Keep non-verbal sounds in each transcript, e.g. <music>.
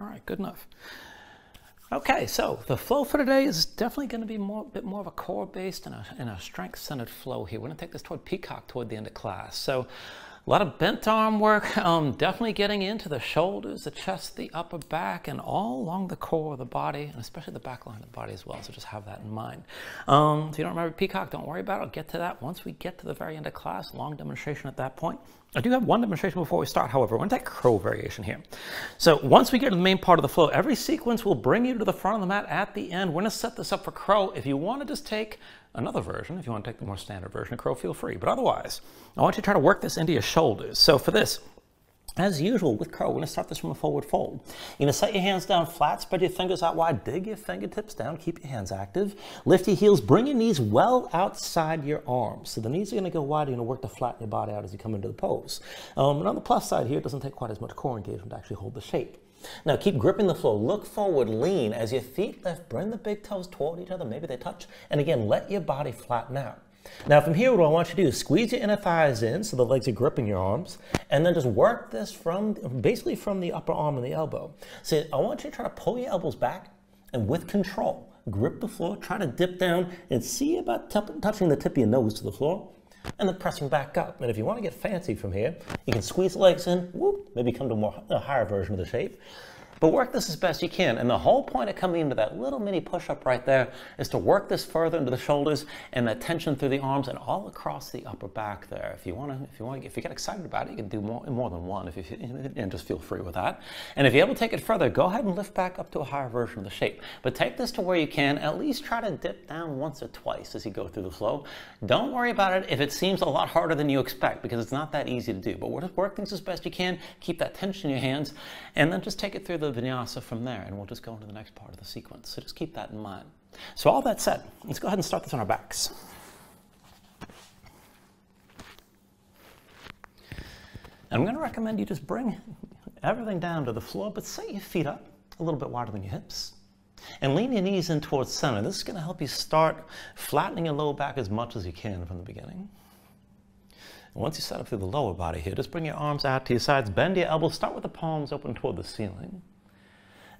All right, good enough. Okay, so the flow for today is definitely going to be more, a bit more of a core-based and a, and a strength-centered flow here. We're going to take this toward peacock toward the end of class. So a lot of bent arm work, <laughs> um, definitely getting into the shoulders, the chest, the upper back, and all along the core of the body, and especially the back line of the body as well. So just have that in mind. Um, if you don't remember peacock, don't worry about it. I'll get to that once we get to the very end of class. Long demonstration at that point. I do have one demonstration before we start, however. We're to take crow variation here. So once we get to the main part of the flow, every sequence will bring you to the front of the mat at the end. We're going to set this up for crow. If you want to just take another version, if you want to take the more standard version of crow, feel free. But otherwise, I want you to try to work this into your shoulders. So for this, as usual with crow, we're going to start this from a forward fold. You're going to set your hands down flat, spread your fingers out wide, dig your fingertips down, keep your hands active. Lift your heels, bring your knees well outside your arms. So the knees are going to go wide, you're going to work to flatten your body out as you come into the pose. Um, and on the plus side here, it doesn't take quite as much core engagement to actually hold the shape. Now keep gripping the floor. Look forward, lean. As your feet lift, bring the big toes toward each other. Maybe they touch. And again, let your body flatten out. Now from here, what I want you to do is squeeze your inner thighs in so the legs are gripping your arms, and then just work this from basically from the upper arm and the elbow. So I want you to try to pull your elbows back and with control, grip the floor, try to dip down and see about touching the tip of your nose to the floor and then pressing back up. And if you want to get fancy from here, you can squeeze the legs in, whoop, maybe come to more a higher version of the shape. But work this as best you can. And the whole point of coming into that little mini push-up right there is to work this further into the shoulders and that tension through the arms and all across the upper back there. If you want to, if you want, if you get excited about it, you can do more, more than one. If you and just feel free with that. And if you're able to take it further, go ahead and lift back up to a higher version of the shape. But take this to where you can. At least try to dip down once or twice as you go through the flow. Don't worry about it if it seems a lot harder than you expect because it's not that easy to do. But work things as best you can. Keep that tension in your hands, and then just take it through the vinyasa from there, and we'll just go into the next part of the sequence. So just keep that in mind. So all that said, let's go ahead and start this on our backs. I'm going to recommend you just bring everything down to the floor, but set your feet up a little bit wider than your hips. And lean your knees in towards center. This is going to help you start flattening your lower back as much as you can from the beginning. And once you set up through the lower body here, just bring your arms out to your sides, bend your elbows, start with the palms open toward the ceiling.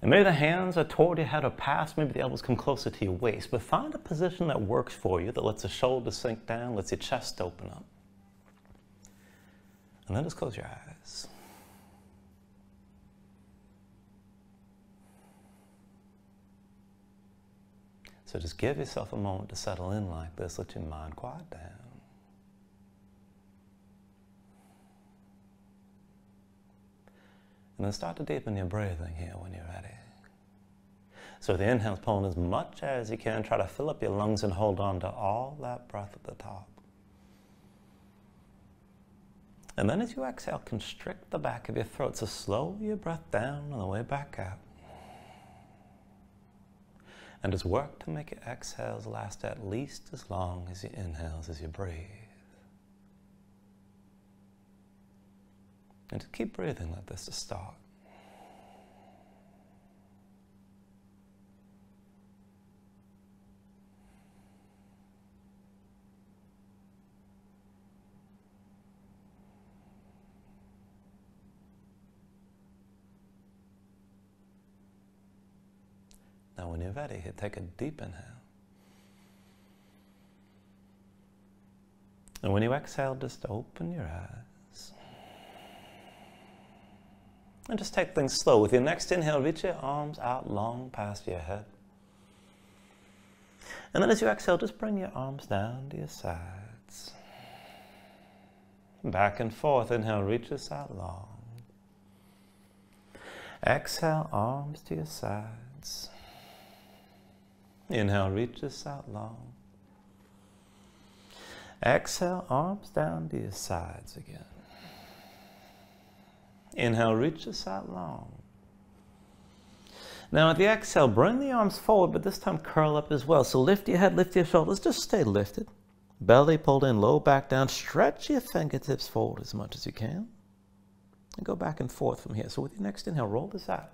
And maybe the hands are toward your head or past, maybe the elbows come closer to your waist, but find a position that works for you, that lets the shoulders sink down, lets your chest open up. And then just close your eyes. So just give yourself a moment to settle in like this. Let your mind quiet down. And then start to deepen your breathing here when you're ready. So the inhale, pulling as much as you can. Try to fill up your lungs and hold on to all that breath at the top. And then as you exhale, constrict the back of your throat. So slow your breath down on the way back out. And just work to make your exhales last at least as long as your inhales as you breathe. And just keep breathing like this to start. Now, when you're ready, take a deep inhale. And when you exhale, just open your eyes. And just take things slow. With your next inhale, reach your arms out long past your head. And then as you exhale, just bring your arms down to your sides. Back and forth. Inhale, reach us out long. Exhale, arms to your sides. Inhale, reach us out long. Exhale, arms down to your sides again. Inhale, reach us out long. Now at the exhale, bring the arms forward, but this time curl up as well. So lift your head, lift your shoulders, just stay lifted. Belly pulled in, low back down. Stretch your fingertips forward as much as you can. And go back and forth from here. So with your next inhale, roll this out.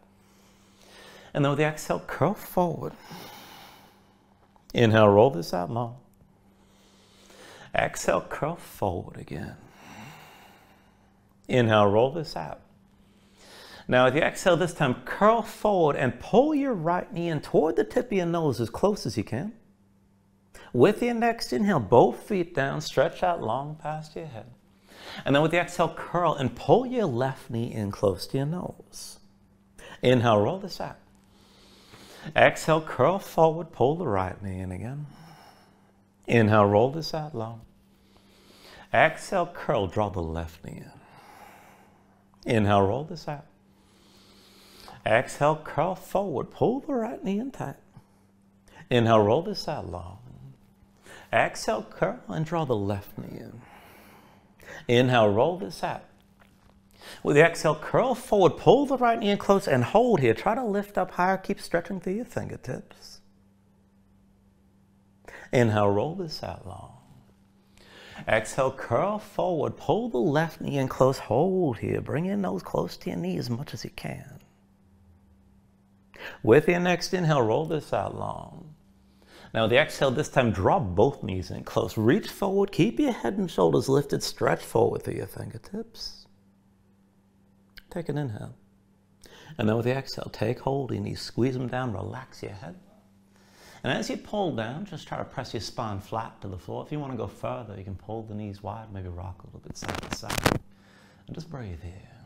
And then with the exhale, curl forward. Inhale, roll this out long. Exhale, curl forward again. Inhale, roll this out. Now, with your exhale this time, curl forward and pull your right knee in toward the tip of your nose as close as you can. With your next inhale, both feet down, stretch out long past your head. And then with the exhale, curl and pull your left knee in close to your nose. Inhale, roll this out. Exhale, curl forward, pull the right knee in again. Inhale, roll this out long. Exhale, curl, draw the left knee in. Inhale, roll this out. Exhale, curl forward, pull the right knee in tight. Inhale, roll this out long. Exhale, curl and draw the left knee in. Inhale, roll this out. With the exhale, curl forward, pull the right knee in close and hold here. Try to lift up higher, keep stretching through your fingertips. Inhale, roll this out long. Exhale, curl forward, pull the left knee in close, hold here. Bring your nose close to your knee as much as you can. With your next inhale, roll this out long. Now with the exhale this time, drop both knees in close. Reach forward, keep your head and shoulders lifted, stretch forward through your fingertips. Take an inhale. And then with the exhale, take hold your knees, squeeze them down, relax your head. And as you pull down, just try to press your spine flat to the floor. If you want to go further, you can pull the knees wide, maybe rock a little bit side to side. And just breathe here.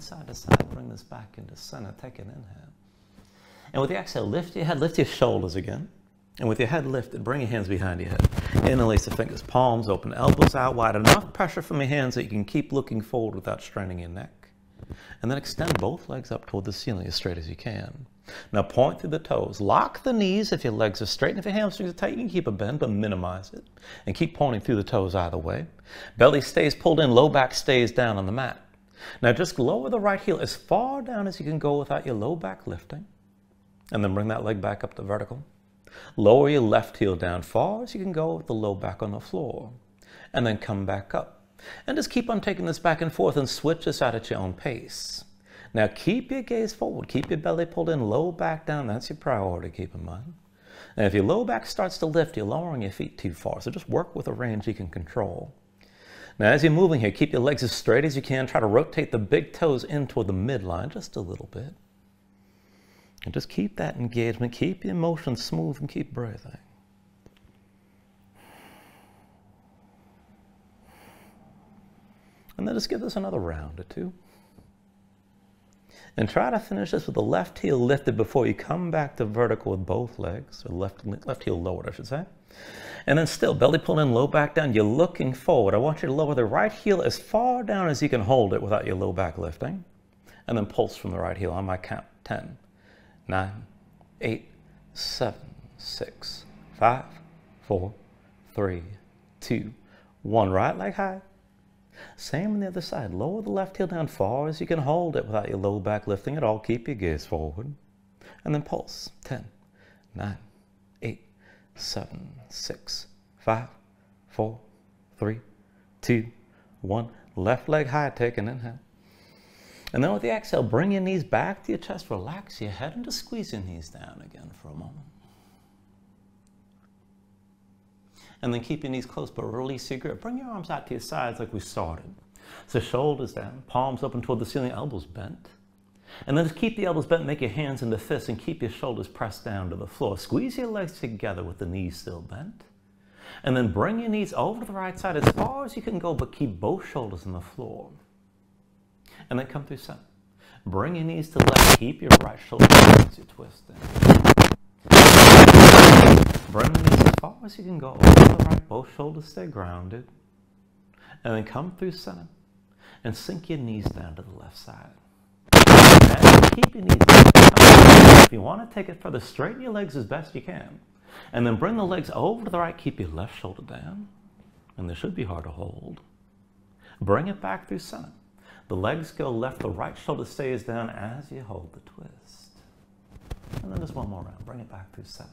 Side to side, bring this back into center, take an inhale. And with the exhale, lift your head, lift your shoulders again. And with your head lifted, bring your hands behind your head. Interlace the fingers, palms open, elbows out wide. Enough pressure from your hands that you can keep looking forward without straining your neck. And then extend both legs up toward the ceiling as straight as you can. Now point through the toes. Lock the knees if your legs are straight. And if your hamstrings are tight, you can keep a bend, but minimize it. And keep pointing through the toes either way. Belly stays pulled in, low back stays down on the mat. Now just lower the right heel as far down as you can go without your low back lifting. And then bring that leg back up to vertical. Lower your left heel down far as you can go with the low back on the floor. And then come back up. And just keep on taking this back and forth and switch this out at your own pace. Now keep your gaze forward. Keep your belly pulled in, low back down. That's your priority, keep in mind. And if your low back starts to lift, you're lowering your feet too far. So just work with a range you can control. Now, as you're moving here, keep your legs as straight as you can. Try to rotate the big toes in toward the midline just a little bit. And just keep that engagement. Keep your motion smooth and keep breathing. And then just give this another round or two. And try to finish this with the left heel lifted before you come back to vertical with both legs, or left, left heel lowered, I should say. And then still, belly pull in, low back down. You're looking forward. I want you to lower the right heel as far down as you can hold it without your low back lifting. And then pulse from the right heel on my count. 10, 9, 8, 7, 6, 5, 4, 3, 2, 1. Right leg high. Same on the other side. Lower the left heel down far as you can hold it without your low back lifting at all. Keep your gaze forward. And then pulse. 10, 9, seven, six, five, four, three, two, one. Left leg high, take an inhale. And then with the exhale, bring your knees back to your chest, relax your head, and just squeeze your knees down again for a moment. And then keep your knees close, but release your grip. Bring your arms out to your sides like we started. So shoulders down, palms open toward the ceiling, elbows bent. And then just keep the elbows bent, make your hands into fists, and keep your shoulders pressed down to the floor. Squeeze your legs together with the knees still bent. And then bring your knees over to the right side as far as you can go, but keep both shoulders on the floor. And then come through center. Bring your knees to the left. Keep your right shoulder as you twist in. Bring the knees as far as you can go over to the right. Both shoulders stay grounded. And then come through center and sink your knees down to the left side keep your knees If you want to take it further, straighten your legs as best you can. And then bring the legs over to the right. Keep your left shoulder down. And this should be hard to hold. Bring it back through center. The legs go left, the right shoulder stays down as you hold the twist. And then just one more round. Bring it back through center.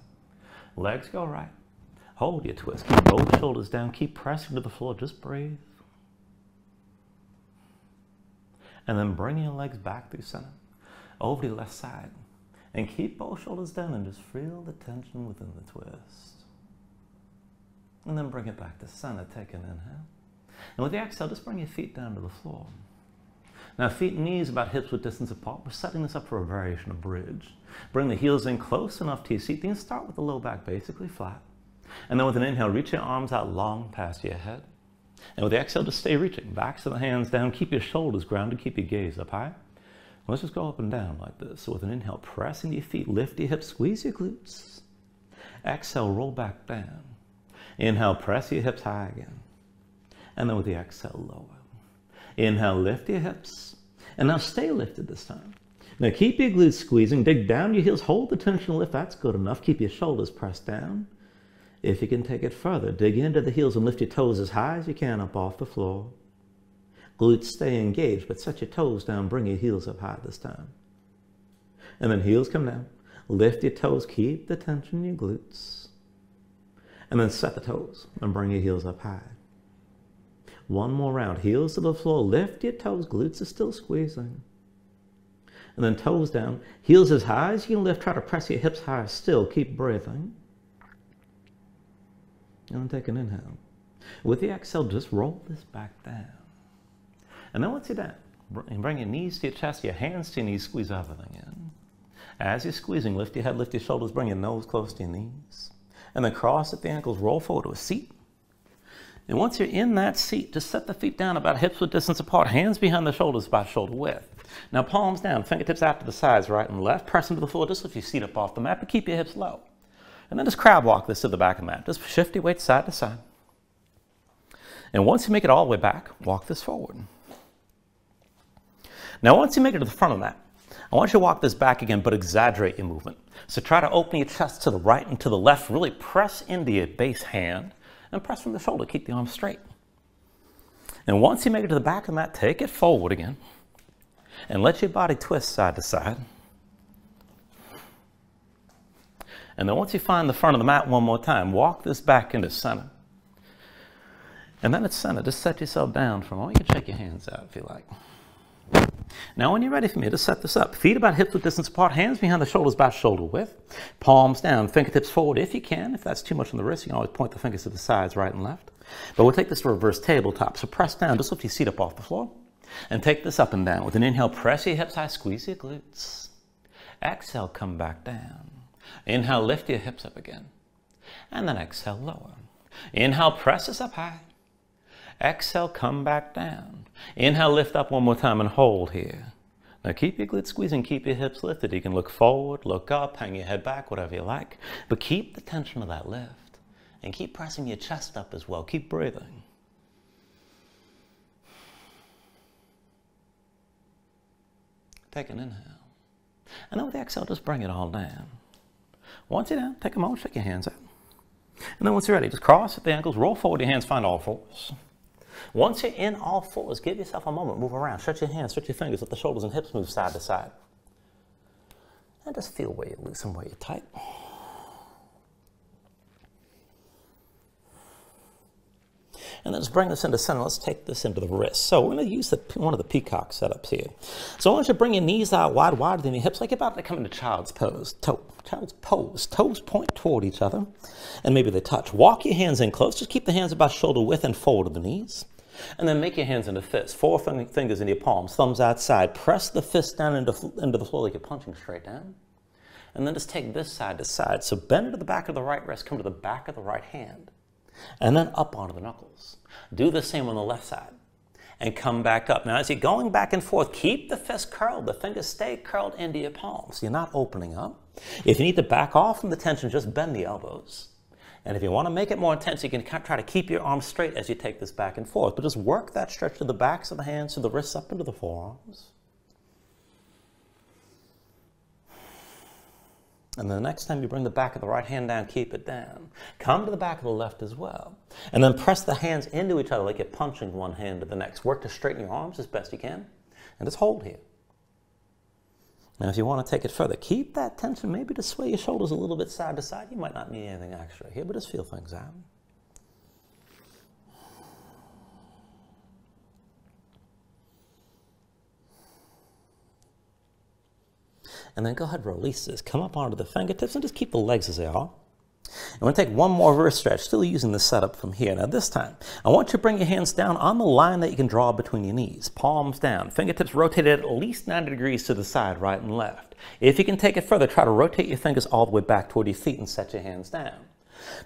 Legs go right. Hold your twist. Keep both shoulders down. Keep pressing to the floor. Just breathe. And then bring your legs back through center over the left side. And keep both shoulders down and just feel the tension within the twist. And then bring it back to center. Take an inhale. And with the exhale, just bring your feet down to the floor. Now, feet and knees about hips width distance apart. We're setting this up for a variation of bridge. Bring the heels in close enough to your seat. Then start with the low back basically flat. And then with an inhale, reach your arms out long past your head. And with the exhale, just stay reaching. Backs of the hands down. Keep your shoulders grounded. Keep your gaze up high. Let's just go up and down like this. So with an inhale, press into your feet. Lift your hips. Squeeze your glutes. Exhale, roll back down. Inhale, press your hips high again. And then with the exhale, lower. Inhale, lift your hips. And now stay lifted this time. Now keep your glutes squeezing. Dig down your heels. Hold the tension lift. That's good enough. Keep your shoulders pressed down. If you can take it further, dig into the heels and lift your toes as high as you can up off the floor. Glutes stay engaged, but set your toes down. Bring your heels up high this time. And then heels come down. Lift your toes. Keep the tension in your glutes. And then set the toes and bring your heels up high. One more round. Heels to the floor. Lift your toes. Glutes are still squeezing. And then toes down. Heels as high as you can lift. Try to press your hips higher still. Keep breathing. And then take an inhale. With the exhale, just roll this back down. And then once you're down, bring your knees to your chest, your hands to your knees, squeeze everything in. As you're squeezing, lift your head, lift your shoulders, bring your nose close to your knees. And then cross at the ankles, roll forward to a seat. And once you're in that seat, just set the feet down about hips width distance apart, hands behind the shoulders about shoulder width. Now palms down, fingertips out to the sides, right and left. Press into the floor, just lift your seat up off the mat, but keep your hips low. And then just crab walk this to the back of the mat. Just shift your weight side to side. And once you make it all the way back, walk this forward. Now once you make it to the front of the mat, I want you to walk this back again, but exaggerate your movement. So try to open your chest to the right and to the left. Really press into your base hand and press from the shoulder. Keep the arms straight. And once you make it to the back of the mat, take it forward again and let your body twist side to side. And then once you find the front of the mat one more time, walk this back into center. And then at center, just set yourself down for a moment. You can shake your hands out if you like. Now, when you're ready for me to set this up, feet about hips width distance apart, hands behind the shoulders about shoulder width, palms down, fingertips forward if you can. If that's too much on the wrist, you can always point the fingers to the sides, right and left. But we'll take this to reverse tabletop. So press down, just lift your seat up off the floor. And take this up and down. With an inhale, press your hips high, squeeze your glutes. Exhale, come back down. Inhale, lift your hips up again. And then exhale, lower. Inhale, press this up high. Exhale, come back down. Inhale, lift up one more time and hold here. Now keep your glutes squeezing, keep your hips lifted. You can look forward, look up, hang your head back, whatever you like. But keep the tension of that lift. And keep pressing your chest up as well. Keep breathing. Take an inhale. And then with the exhale, just bring it all down. Once you're down, take a moment, shake your hands out. And then once you're ready, just cross at the ankles, roll forward your hands, find all fours. Once you're in all fours, give yourself a moment, move around, stretch your hands, stretch your fingers, let the shoulders and hips move side to side. And just feel where you're loose and where you're tight. And then let's bring this into center. Let's take this into the wrist. So we're going to use the, one of the peacock setups here. So I want you to bring your knees out wide, wider than your hips, like you're about to come into child's pose. Toe, child's pose. Toes point toward each other, and maybe they touch. Walk your hands in close. Just keep the hands about shoulder width and forward of the knees. And then make your hands into fists. Four fingers in your palms, thumbs outside. Press the fist down into, into the floor like you're punching straight down. And then just take this side to side. So bend to the back of the right wrist, come to the back of the right hand and then up onto the knuckles. Do the same on the left side and come back up. Now, as you're going back and forth, keep the fist curled. The fingers stay curled into your palms. You're not opening up. If you need to back off from the tension, just bend the elbows. And if you want to make it more intense, you can try to keep your arms straight as you take this back and forth. But just work that stretch to the backs of the hands, to the wrists, up into the forearms. And the next time you bring the back of the right hand down, keep it down. Come to the back of the left as well. And then press the hands into each other like you're punching one hand to the next. Work to straighten your arms as best you can. And just hold here. Now, if you want to take it further, keep that tension. Maybe to sway your shoulders a little bit side to side. You might not need anything extra here, but just feel things out. And then go ahead, release this. Come up onto the fingertips and just keep the legs as they are. Going to take one more wrist stretch, still using the setup from here. Now this time, I want you to bring your hands down on the line that you can draw between your knees. Palms down, fingertips rotated at least 90 degrees to the side, right and left. If you can take it further, try to rotate your fingers all the way back toward your feet and set your hands down.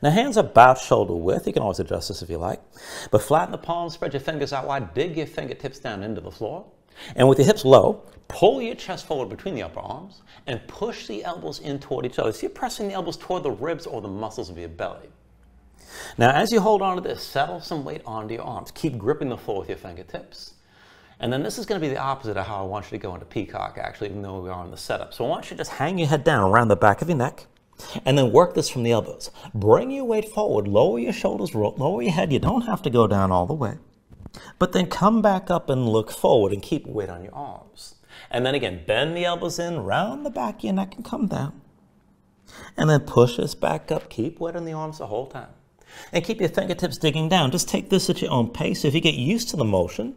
Now hands about shoulder width. You can always adjust this if you like. But flatten the palms, spread your fingers out wide, dig your fingertips down into the floor. And with your hips low, pull your chest forward between the upper arms and push the elbows in toward each other. So you're pressing the elbows toward the ribs or the muscles of your belly. Now, as you hold on to this, settle some weight onto your arms. Keep gripping the floor with your fingertips. And then this is going to be the opposite of how I want you to go into peacock, actually, even though we are in the setup. So I want you to just hang your head down around the back of your neck and then work this from the elbows. Bring your weight forward, lower your shoulders, lower your head. You don't have to go down all the way. But then come back up and look forward and keep weight on your arms. And then again, bend the elbows in, round the back of your neck and come down. And then push this back up. Keep weight on the arms the whole time. And keep your fingertips digging down. Just take this at your own pace. If you get used to the motion,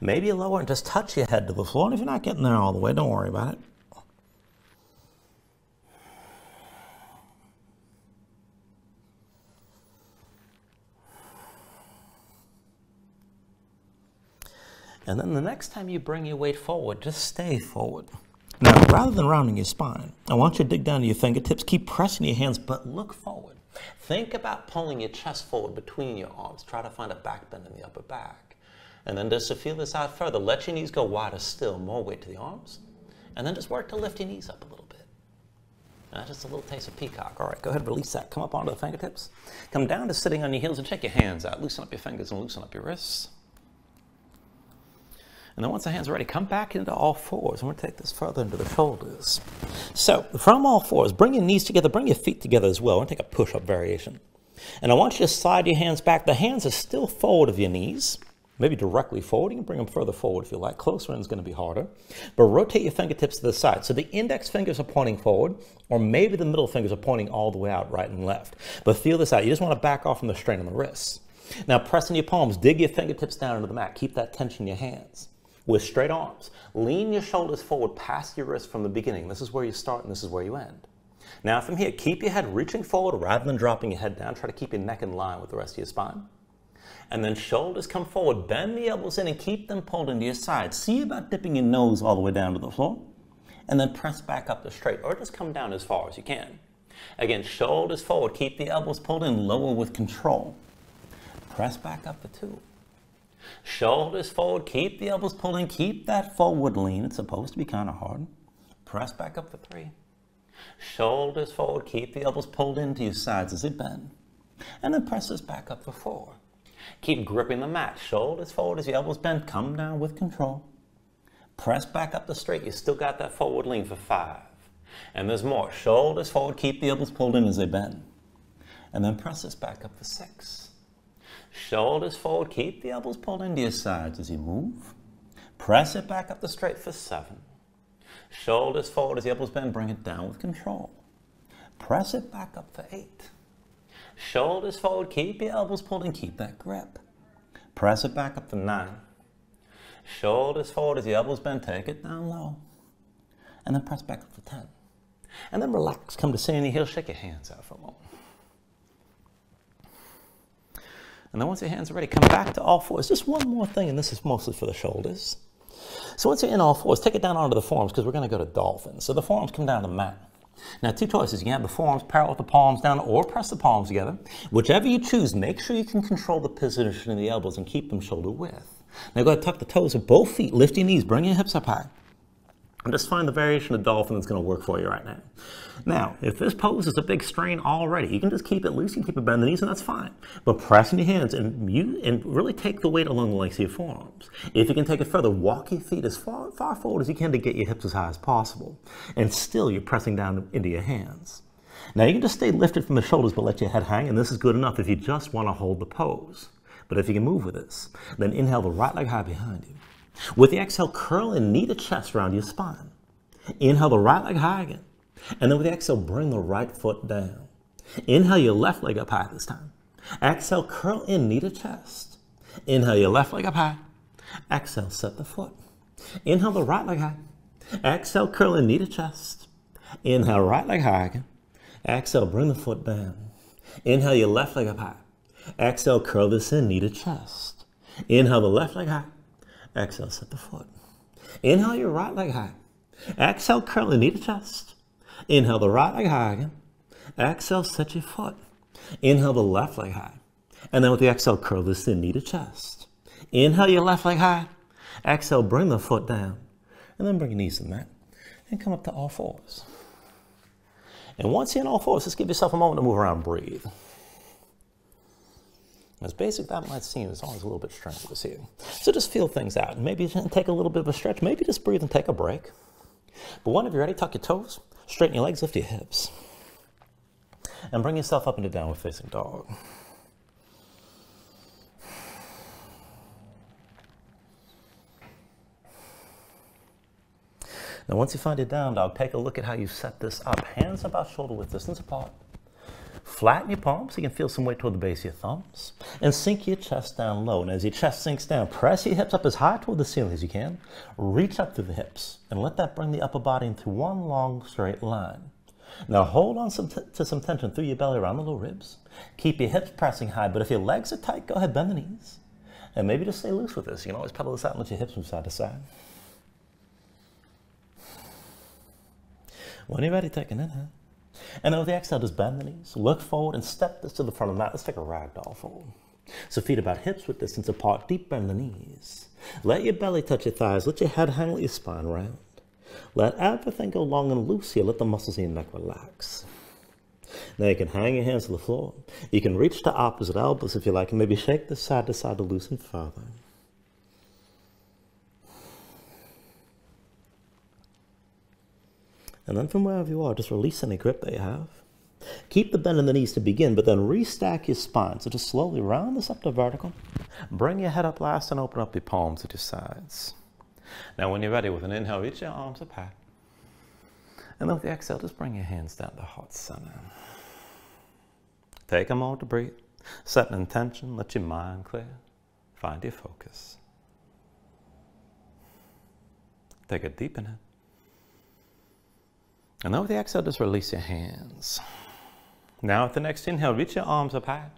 maybe lower and just touch your head to the floor. And if you're not getting there all the way, don't worry about it. And then the next time you bring your weight forward, just stay forward. Now, rather than rounding your spine, I want you to dig down to your fingertips, keep pressing your hands, but look forward. Think about pulling your chest forward between your arms. Try to find a back bend in the upper back. And then just to feel this out further, let your knees go wider still, more weight to the arms. And then just work to lift your knees up a little bit. And just a little taste of peacock. All right, go ahead, and release that. Come up onto the fingertips. Come down to sitting on your heels and check your hands out. Loosen up your fingers and loosen up your wrists. And then once the hands are ready, come back into all fours. Going to take this further into the shoulders. So from all fours, bring your knees together, bring your feet together as well. And take a push-up variation. And I want you to slide your hands back. The hands are still forward of your knees, maybe directly forward. You can bring them further forward if you like. Closer in is going to be harder. But rotate your fingertips to the side. So the index fingers are pointing forward, or maybe the middle fingers are pointing all the way out, right and left. But feel this out. You just want to back off from the strain on the wrists. Now press in your palms. Dig your fingertips down into the mat. Keep that tension in your hands with straight arms. Lean your shoulders forward past your wrists from the beginning. This is where you start and this is where you end. Now from here, keep your head reaching forward rather than dropping your head down. Try to keep your neck in line with the rest of your spine. And then shoulders come forward, bend the elbows in and keep them pulled into your sides. See about dipping your nose all the way down to the floor. And then press back up to straight or just come down as far as you can. Again, shoulders forward, keep the elbows pulled in, lower with control. Press back up to two. Shoulders forward, keep the elbows pulled in, keep that forward lean. It's supposed to be kind of hard. Press back up for three. Shoulders forward, keep the elbows pulled into your sides as they bend. And then press this back up for four. Keep gripping the mat. Shoulders forward as your elbows bend. Come down with control. Press back up the straight. You still got that forward lean for five. And there's more. Shoulders forward, keep the elbows pulled in as they bend. And then press this back up for six. Shoulders forward, keep the elbows pulled into your sides as you move. Press it back up the straight for seven. Shoulders forward as the elbows bend, bring it down with control. Press it back up for eight. Shoulders forward, keep your elbows pulled and keep that grip. Press it back up for nine. Shoulders forward as the elbows bend, take it down low. And then press back up for 10. And then relax, come to standing heel, shake your hands out for a moment. And then once your hands are ready, come back to all fours. Just one more thing, and this is mostly for the shoulders. So once you're in all fours, take it down onto the forearms because we're going to go to dolphins. So the forearms come down to the mat. Now, two choices. You can have the forearms parallel with the palms down or press the palms together. Whichever you choose, make sure you can control the position of the elbows and keep them shoulder width. Now, go ahead tuck the toes of both feet. Lift your knees. Bring your hips up high. And just find the variation of dolphin that's going to work for you right now. Now, if this pose is a big strain already, you can just keep it loose, you can keep it bend the knees, and that's fine. But press in your hands and, you, and really take the weight along the length of your forearms. If you can take it further, walk your feet as far, far forward as you can to get your hips as high as possible. And still, you're pressing down into your hands. Now, you can just stay lifted from the shoulders, but let your head hang, and this is good enough if you just want to hold the pose. But if you can move with this, then inhale the right leg high behind you. With the exhale, curl and knee the chest around your spine. Inhale the right leg high again. And then with the exhale, bring the right foot down. Inhale your left leg up high this time. Exhale, curl in, knee to chest. Inhale your left leg up high. Exhale, set the foot. Inhale the right leg high. Exhale, curl in, knee to chest. Inhale, right leg high again. Exhale, bring the foot down. Inhale your left leg up high. Exhale, curl this in, knee to chest. Inhale the left leg high. Exhale, set the foot. Inhale your right leg high. Exhale, curl the knee to chest. Inhale the right leg high again. Exhale, set your foot. Inhale the left leg high. And then with the exhale, curl this in, knee to chest. Inhale your left leg high. Exhale, bring the foot down. And then bring your knees to the mat. And come up to all fours. And once you're in all fours, just give yourself a moment to move around and breathe. As basic that might seem, it's always a little bit strenuous here. So just feel things out. And maybe take a little bit of a stretch. Maybe just breathe and take a break. But whenever you're ready, tuck your toes, straighten your legs, lift your hips. And bring yourself up into downward facing dog. Now, once you find your down dog, take a look at how you set this up. Hands about shoulder width distance apart. Flatten your palms so you can feel some weight toward the base of your thumbs. And sink your chest down low. And as your chest sinks down, press your hips up as high toward the ceiling as you can. Reach up through the hips and let that bring the upper body into one long straight line. Now hold on some to some tension through your belly around the low ribs. Keep your hips pressing high, but if your legs are tight, go ahead, bend the knees. And maybe just stay loose with this. You can always pedal this out and let your hips move side to side. When you're ready, take an inhale. And then with the exhale, just bend the knees, look forward, and step this to the front of the mat. Let's take a ragdoll fold. So feet about hips with distance apart, deep bend the knees. Let your belly touch your thighs. Let your head hang, let your spine round. Let everything go long and loose here. Let the muscles in your neck relax. Now you can hang your hands to the floor. You can reach to opposite elbows if you like, and maybe shake this side to side to loosen further. And then from wherever you are, just release any grip that you have. Keep the bend in the knees to begin, but then restack your spine. So just slowly round this up to vertical. Bring your head up last and open up your palms at your sides. Now when you're ready with an inhale, reach your arms apart. And then with the exhale, just bring your hands down to heart center. Take a moment to breathe. Set an intention. Let your mind clear. Find your focus. Take a deep inhale. And then with the exhale, just release your hands. Now with the next inhale, reach your arms up high.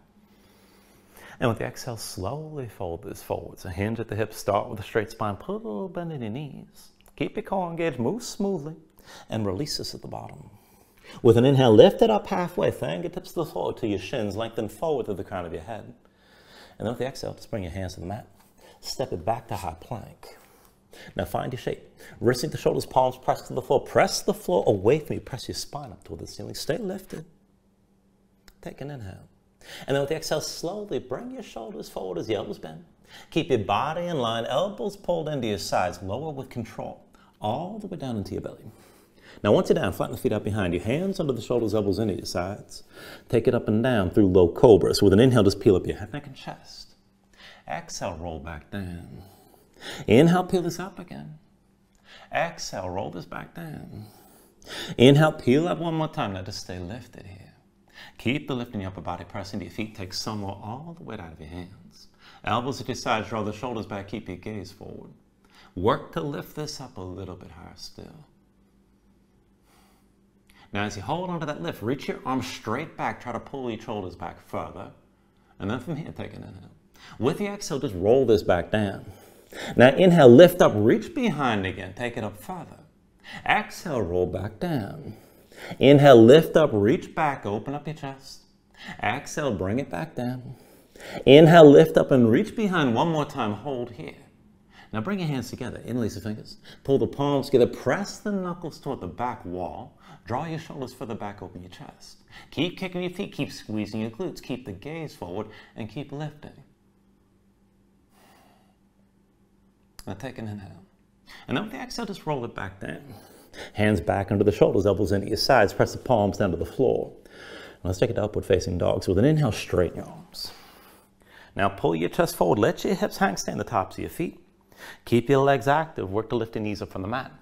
And with the exhale, slowly fold this forward. So hinge at the hips, start with a straight spine, put a little bend in your knees. Keep your core engaged, move smoothly, and release this at the bottom. With an inhale, lift it up halfway, fingertips to the floor to your shins, lengthen forward to the crown of your head. And then with the exhale, just bring your hands to the mat. Step it back to high plank. Now find your shape. Wristing the shoulders, palms pressed to the floor. Press the floor away from you. Press your spine up toward the ceiling. Stay lifted. Take an inhale. And then with the exhale, slowly bring your shoulders forward as the elbows bend. Keep your body in line, elbows pulled into your sides, lower with control, all the way down into your belly. Now, once you're down, flatten the feet out behind you, hands under the shoulders, elbows into your sides. Take it up and down through low cobra. So with an inhale, just peel up your head, neck, and chest. Exhale, roll back down. Inhale, peel this up again. Exhale, roll this back down. Inhale, peel up one more time. Now just stay lifted here. Keep the lift in your upper body, pressing your feet. Take some more all the weight out of your hands. Elbows at your sides, draw the shoulders back, keep your gaze forward. Work to lift this up a little bit higher still. Now as you hold onto that lift, reach your arms straight back, try to pull your shoulders back further. And then from here, take an inhale. With the exhale, just roll this back down. Now inhale, lift up, reach behind again, take it up further. Exhale, roll back down. Inhale, lift up, reach back, open up your chest. Exhale, bring it back down. Inhale, lift up and reach behind one more time, hold here. Now bring your hands together, interlace your fingers. Pull the palms together, press the knuckles toward the back wall. Draw your shoulders further back, open your chest. Keep kicking your feet, keep squeezing your glutes, keep the gaze forward, and keep lifting. Take an inhale. And then with the exhale, just roll it back down. Hands back under the shoulders, elbows into your sides. Press the palms down to the floor. let's take it to upward facing dog. So with an inhale, straighten your arms. Now pull your chest forward. Let your hips hang, stay on the tops of your feet. Keep your legs active. Work to lift your knees up from the mat.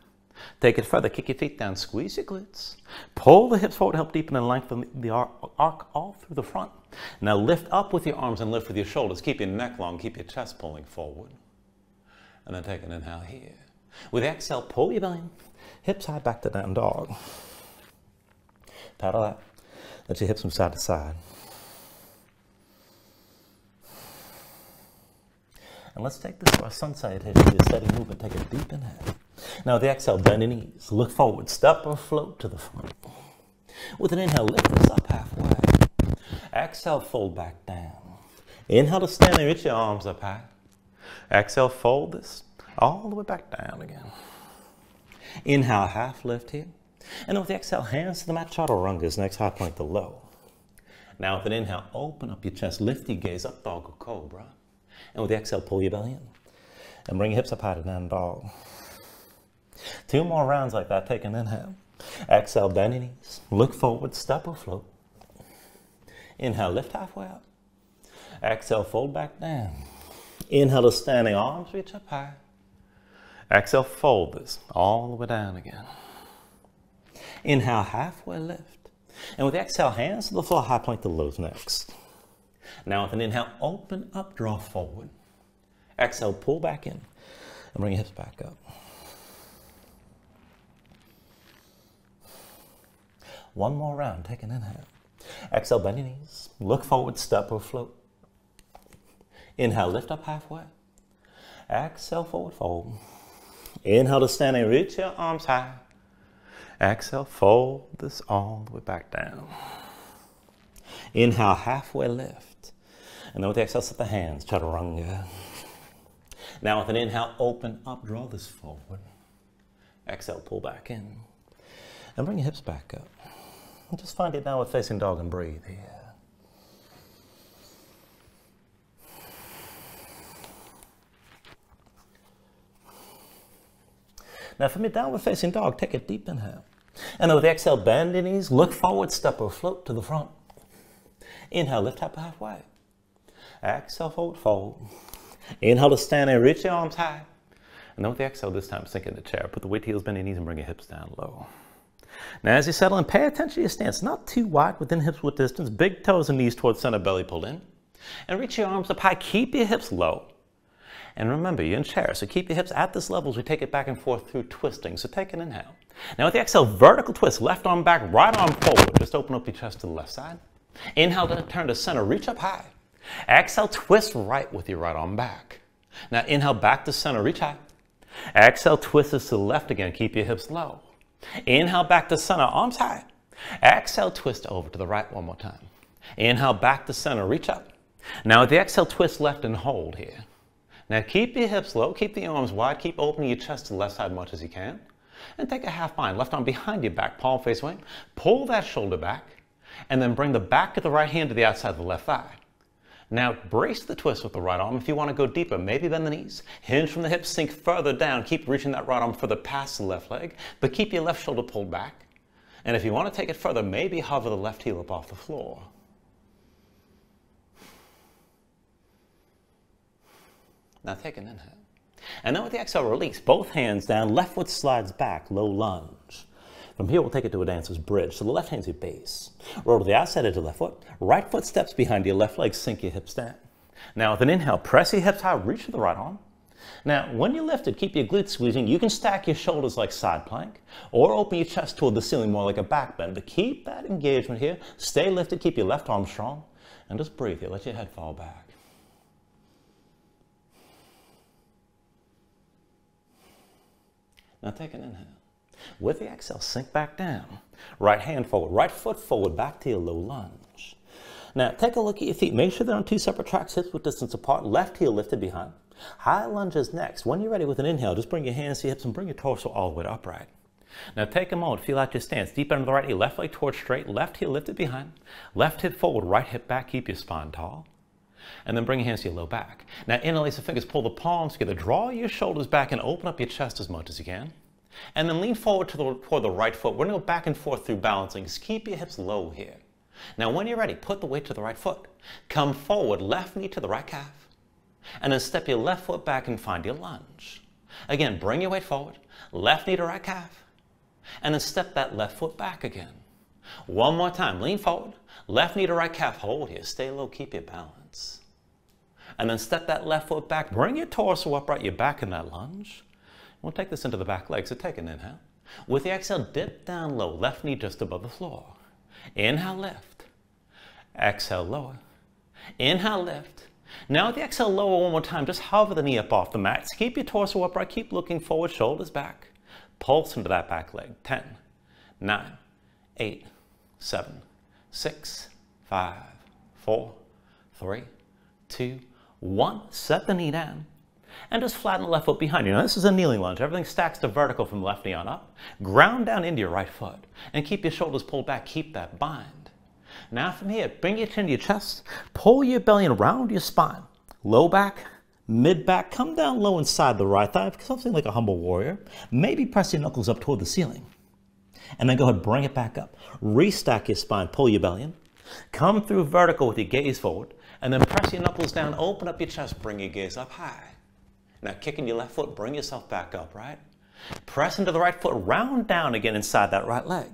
Take it further. Kick your feet down. Squeeze your glutes. Pull the hips forward help deepen and lengthen the arc all through the front. Now lift up with your arms and lift with your shoulders. Keep your neck long. Keep your chest pulling forward and then take an inhale here. With the exhale, pull your belly, hips high back to down dog. Paddle out. Let your hips from side to side. And let's take this to our sun salutation, be a steady movement. Take a deep inhale. Now with the exhale, bend your knees. Look forward. Step or float to the front. With an inhale, lift this up halfway. Exhale, fold back down. Inhale to stand and reach your arms up high. Exhale, fold this all the way back down again. Inhale, half lift here. And then with the exhale, hands to the mat, chaturangas, next high point to low. Now with an inhale, open up your chest, lift your gaze up, dog or cobra. And with the exhale, pull your belly in. And bring your hips up high to down dog. Two more rounds like that, take an inhale. Exhale, bend your knees. Look forward, step or float. Inhale, lift halfway up. Exhale, fold back down. Inhale to standing, arms reach up high. Exhale, fold this all the way down again. Inhale, halfway lift. And with exhale, hands to the floor, high point to lows next. Now with an inhale, open up, draw forward. Exhale, pull back in and bring your hips back up. One more round, take an inhale. Exhale, bend your knees. Look forward, step or float. Inhale, lift up halfway. Exhale, forward fold. Inhale to standing, reach your arms high. Exhale, fold this all the way back down. Inhale, halfway lift. And then with the exhale, set the hands, chaturanga. Now with an inhale, open up, draw this forward. Exhale, pull back in. And bring your hips back up. And just find it now with facing dog and breathe here. Now from your downward facing dog, take a deep inhale. And with the exhale, bend your knees, look forward, step or float to the front. Inhale, lift up halfway. Exhale, forward fold. Inhale to stand and reach your arms high. And then with the exhale, this time sink in the chair. Put the weight heels, bend your knees, and bring your hips down low. Now, as you settle in, pay attention to your stance. Not too wide within hips width distance. Big toes and knees towards center, belly pulled in. And reach your arms up high. Keep your hips low. And remember, you're in chair, so keep your hips at this level as we take it back and forth through twisting. So take an inhale. Now with the exhale, vertical twist, left arm back, right arm forward. Just open up your chest to the left side. Inhale to turn to center, reach up high. Exhale, twist right with your right arm back. Now inhale back to center, reach high. Exhale, twist this to the left again, keep your hips low. Inhale back to center, arms high. Exhale, twist over to the right one more time. Inhale back to center, reach up. Now with the exhale, twist left and hold here. Now keep your hips low, keep the arms wide, keep opening your chest to the left side as much as you can. And take a half bind, left arm behind your back, palm face away. Pull that shoulder back, and then bring the back of the right hand to the outside of the left thigh. Now brace the twist with the right arm. If you want to go deeper, maybe bend the knees. Hinge from the hips, sink further down. Keep reaching that right arm further past the left leg, but keep your left shoulder pulled back. And if you want to take it further, maybe hover the left heel up off the floor. Now take an inhale. And then with the exhale, release both hands down, left foot slides back, low lunge. From here, we'll take it to a dancer's bridge. So the left hand's your base. Roll to the outside edge of left foot. Right foot steps behind your left leg, sink your hips down. Now with an inhale, press your hips high, reach for the right arm. Now, when you're lifted, keep your glutes squeezing. You can stack your shoulders like side plank or open your chest toward the ceiling more like a back bend. But keep that engagement here. Stay lifted, keep your left arm strong, and just breathe here. Let your head fall back. Now take an inhale. With the exhale, sink back down. Right hand forward, right foot forward, back to your low lunge. Now take a look at your feet. Make sure they're on two separate tracks, hips width distance apart, left heel lifted behind. High lunges next. When you're ready with an inhale, just bring your hands to your hips and bring your torso all the way upright. Now take a moment, feel out your stance. Deep under the right heel, left leg towards straight, left heel lifted behind. Left hip forward, right hip back, keep your spine tall and then bring your hands to your low back. Now interlace the fingers, pull the palms together, draw your shoulders back and open up your chest as much as you can. And then lean forward to the, toward the right foot. We're gonna go back and forth through balancing. Just keep your hips low here. Now when you're ready, put the weight to the right foot. Come forward, left knee to the right calf. And then step your left foot back and find your lunge. Again, bring your weight forward, left knee to right calf. And then step that left foot back again. One more time, lean forward, left knee to right calf, hold here, stay low, keep your balance. And then step that left foot back, bring your torso upright, your back in that lunge. We'll take this into the back leg, so take an inhale. With the exhale, dip down low, left knee just above the floor. Inhale, lift. Exhale, lower. Inhale, lift. Now with the exhale, lower one more time. Just hover the knee up off the mat. Keep your torso upright. Keep looking forward, shoulders back. Pulse into that back leg. 10, 9, 8, 7, 6, 5, 4, 3, 2, 1. Set the knee down and just flatten the left foot behind you. Now this is a kneeling lunge. Everything stacks to vertical from left knee on up. Ground down into your right foot and keep your shoulders pulled back. Keep that bind. Now from here, bring your chin to your chest. Pull your belly around your spine. Low back, mid back. Come down low inside the right thigh. Something like a humble warrior. Maybe press your knuckles up toward the ceiling. And then go ahead, bring it back up. Restack your spine, pull your belly in. Come through vertical with your gaze forward. And then press your knuckles down, open up your chest, bring your gaze up high. Now kicking your left foot, bring yourself back up, right? Press into the right foot, round down again inside that right leg.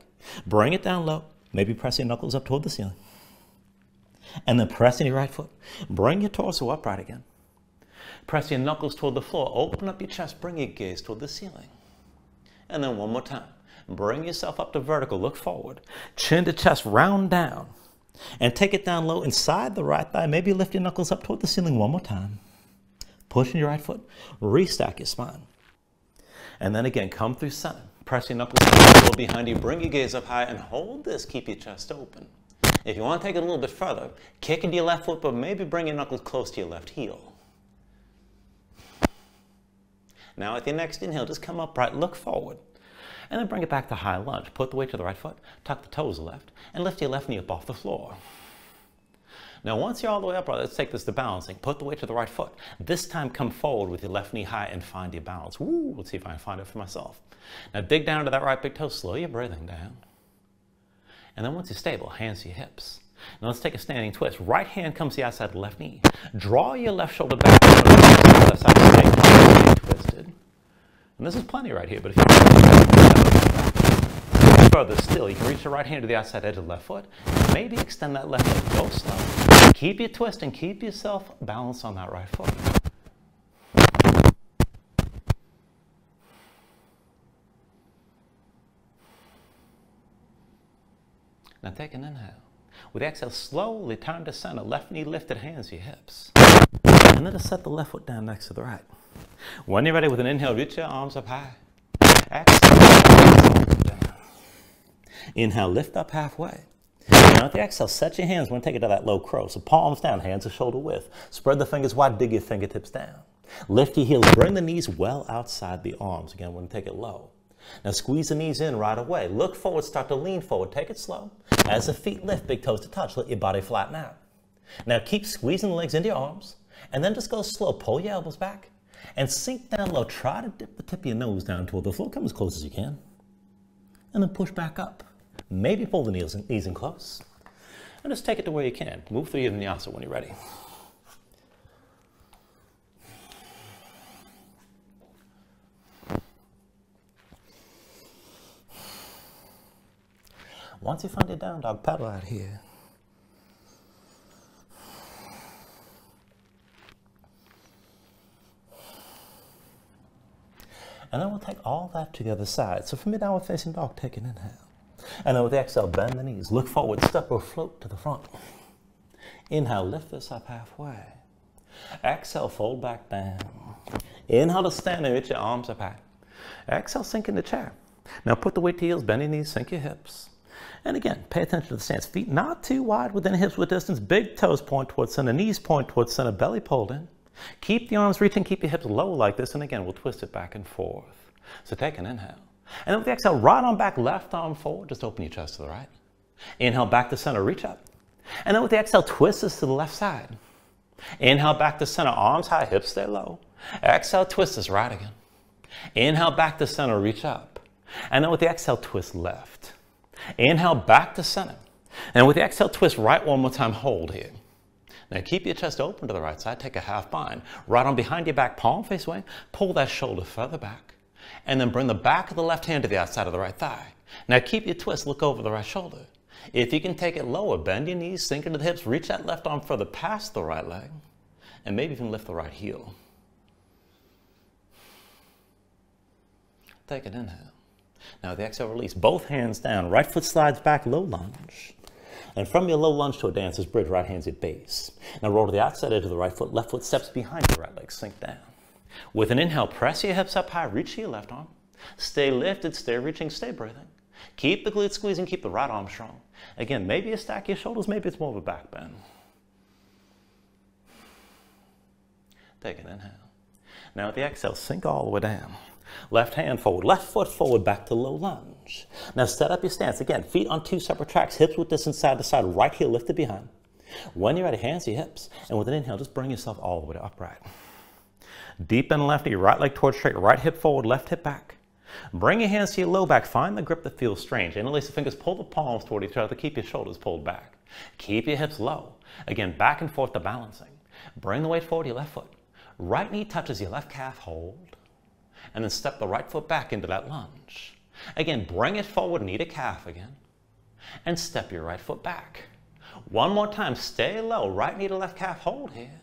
Bring it down low, maybe press your knuckles up toward the ceiling. And then press pressing your right foot. Bring your torso upright again. Press your knuckles toward the floor. Open up your chest. Bring your gaze toward the ceiling. And then one more time. Bring yourself up to vertical. Look forward. Chin to chest. Round down. And take it down low inside the right thigh. Maybe lift your knuckles up toward the ceiling one more time. Push in your right foot. Restack your spine. And then again, come through center. Press your knuckles a little behind you. Bring your gaze up high and hold this. Keep your chest open. If you want to take it a little bit further, kick into your left foot, but maybe bring your knuckles close to your left heel. Now with your next inhale, just come upright, look forward, and then bring it back to high lunge. Put the weight to the right foot, tuck the toes left, and lift your left knee up off the floor. Now once you're all the way upright, let's take this to balancing. Put the weight to the right foot. This time come forward with your left knee high and find your balance. Woo, let's see if I can find it for myself. Now dig down to that right big toe, slow your breathing down. And then once you're stable, hands to your hips. Now let's take a standing twist. Right hand comes to the outside of the left knee. Draw your left shoulder back. Left side, twisted. And this is plenty right here, but if you further still, you can reach the right hand to the outside edge of the left foot. Maybe extend that left leg. Go slow. Keep your twist and keep yourself balanced on that right foot. Now take an inhale. With exhale, slowly turn to center. Left knee lifted, hands to your hips. And then set the left foot down next to the right. When you're ready with an inhale, reach your arms up high. Exhale. Inhale, lift up halfway. Now at the exhale, set your hands. We're going to take it to that low crow. So palms down, hands to shoulder width. Spread the fingers wide, dig your fingertips down. Lift your heels, bring the knees well outside the arms. Again, we're going to take it low. Now squeeze the knees in right away. Look forward, start to lean forward. Take it slow. As the feet lift, big toes to touch, let your body flatten out. Now keep squeezing the legs into your arms, and then just go slow. Pull your elbows back, and sink down low. Try to dip the tip of your nose down toward the floor. Come as close as you can. And then push back up. Maybe pull the knees in, knees in close. And just take it to where you can. Move through your vinyasa when you're ready. Once you find your down dog, paddle out here. And then we'll take all that to the other side. So your downward facing dog, take an inhale. And then with the exhale, bend the knees, look forward, step or float to the front. Inhale, lift this up halfway. Exhale, fold back down. Inhale to stand and reach your arms up high. Exhale, sink in the chair. Now put the weight to heels, bend your knees, sink your hips. And again, pay attention to the stance. Feet not too wide within hips width distance. Big toes point towards center, knees point towards center, belly pulled in. Keep the arms reaching, keep your hips low like this. And again, we'll twist it back and forth. So take an inhale. And then with the exhale, right arm back, left arm forward. Just open your chest to the right. Inhale back to center, reach up. And then with the exhale, twist this to the left side. Inhale back to center, arms high, hips stay low. Exhale, twist this right again. Inhale back to center, reach up. And then with the exhale, twist left. Inhale back to center. And with the exhale, twist right one more time, hold here. Now keep your chest open to the right side, take a half bind. Right arm behind your back, palm face away. Pull that shoulder further back. And then bring the back of the left hand to the outside of the right thigh. Now keep your twist, look over the right shoulder. If you can take it lower, bend your knees, sink into the hips, reach that left arm further past the right leg, and maybe even lift the right heel. Take an inhale. Now the exhale release, both hands down, right foot slides back, low lunge. And from your low lunge to a dancer's bridge, right hand's at base. Now roll to the outside edge of the right foot, left foot steps behind your right leg, sink down. With an inhale, press your hips up high, reach your left arm. Stay lifted, stay reaching, stay breathing. Keep the glutes squeezing, keep the right arm strong. Again, maybe you stack your shoulders, maybe it's more of a back bend. Take an inhale. Now with the exhale, sink all the way down. Left hand forward, left foot forward, back to low lunge. Now set up your stance. Again, feet on two separate tracks, hips with distance side to side, right heel lifted behind. When you're ready, hands to your hips. And with an inhale, just bring yourself all the way to upright. Deep and left knee, right leg towards straight, right hip forward, left hip back. Bring your hands to your low back. Find the grip that feels strange. Interlace the fingers, pull the palms toward each other. Keep your shoulders pulled back. Keep your hips low. Again, back and forth to balancing. Bring the weight forward to your left foot. Right knee touches your left calf, hold. And then step the right foot back into that lunge. Again, bring it forward, knee to calf again. And step your right foot back. One more time, stay low, right knee to left calf, hold here.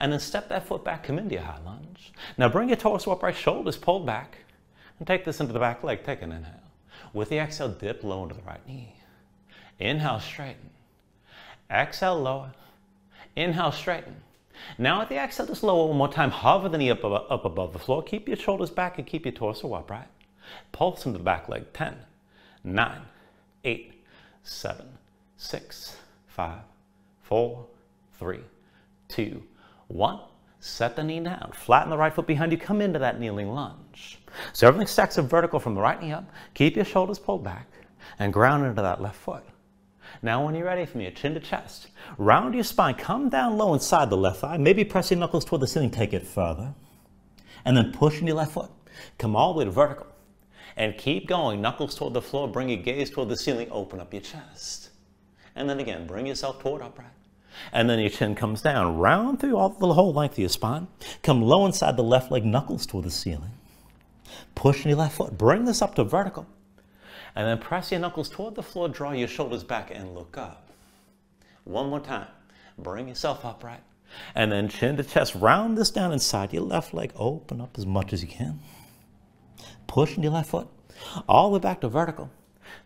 And then step that foot back, come into your high lunge. Now bring your torso upright, shoulders pulled back. And take this into the back leg. Take an inhale. With the exhale, dip low into the right knee. Inhale, straighten. Exhale, lower. Inhale, straighten. Now at the exhale, just lower one more time. Hover the knee up, up above the floor. Keep your shoulders back and keep your torso upright. Pulse into the back leg. 10, 9, 8, 7, 6, 5, 4, 3, 2, 1. Set the knee down. Flatten the right foot behind you. Come into that kneeling lunge. So everything stacks up vertical from the right knee up. Keep your shoulders pulled back and ground into that left foot. Now when you're ready from your chin to chest, round your spine, come down low inside the left thigh, maybe press your knuckles toward the ceiling, take it further. And then push in your left foot. Come all the way to vertical. And keep going, knuckles toward the floor, bring your gaze toward the ceiling, open up your chest. And then again, bring yourself toward upright. And then your chin comes down, round through all the whole length of your spine. Come low inside the left leg, knuckles toward the ceiling. Push your left foot. Bring this up to vertical. And then press your knuckles toward the floor, draw your shoulders back and look up. One more time. Bring yourself upright. And then chin to chest, round this down inside your left leg. Open up as much as you can. Push your left foot. All the way back to vertical.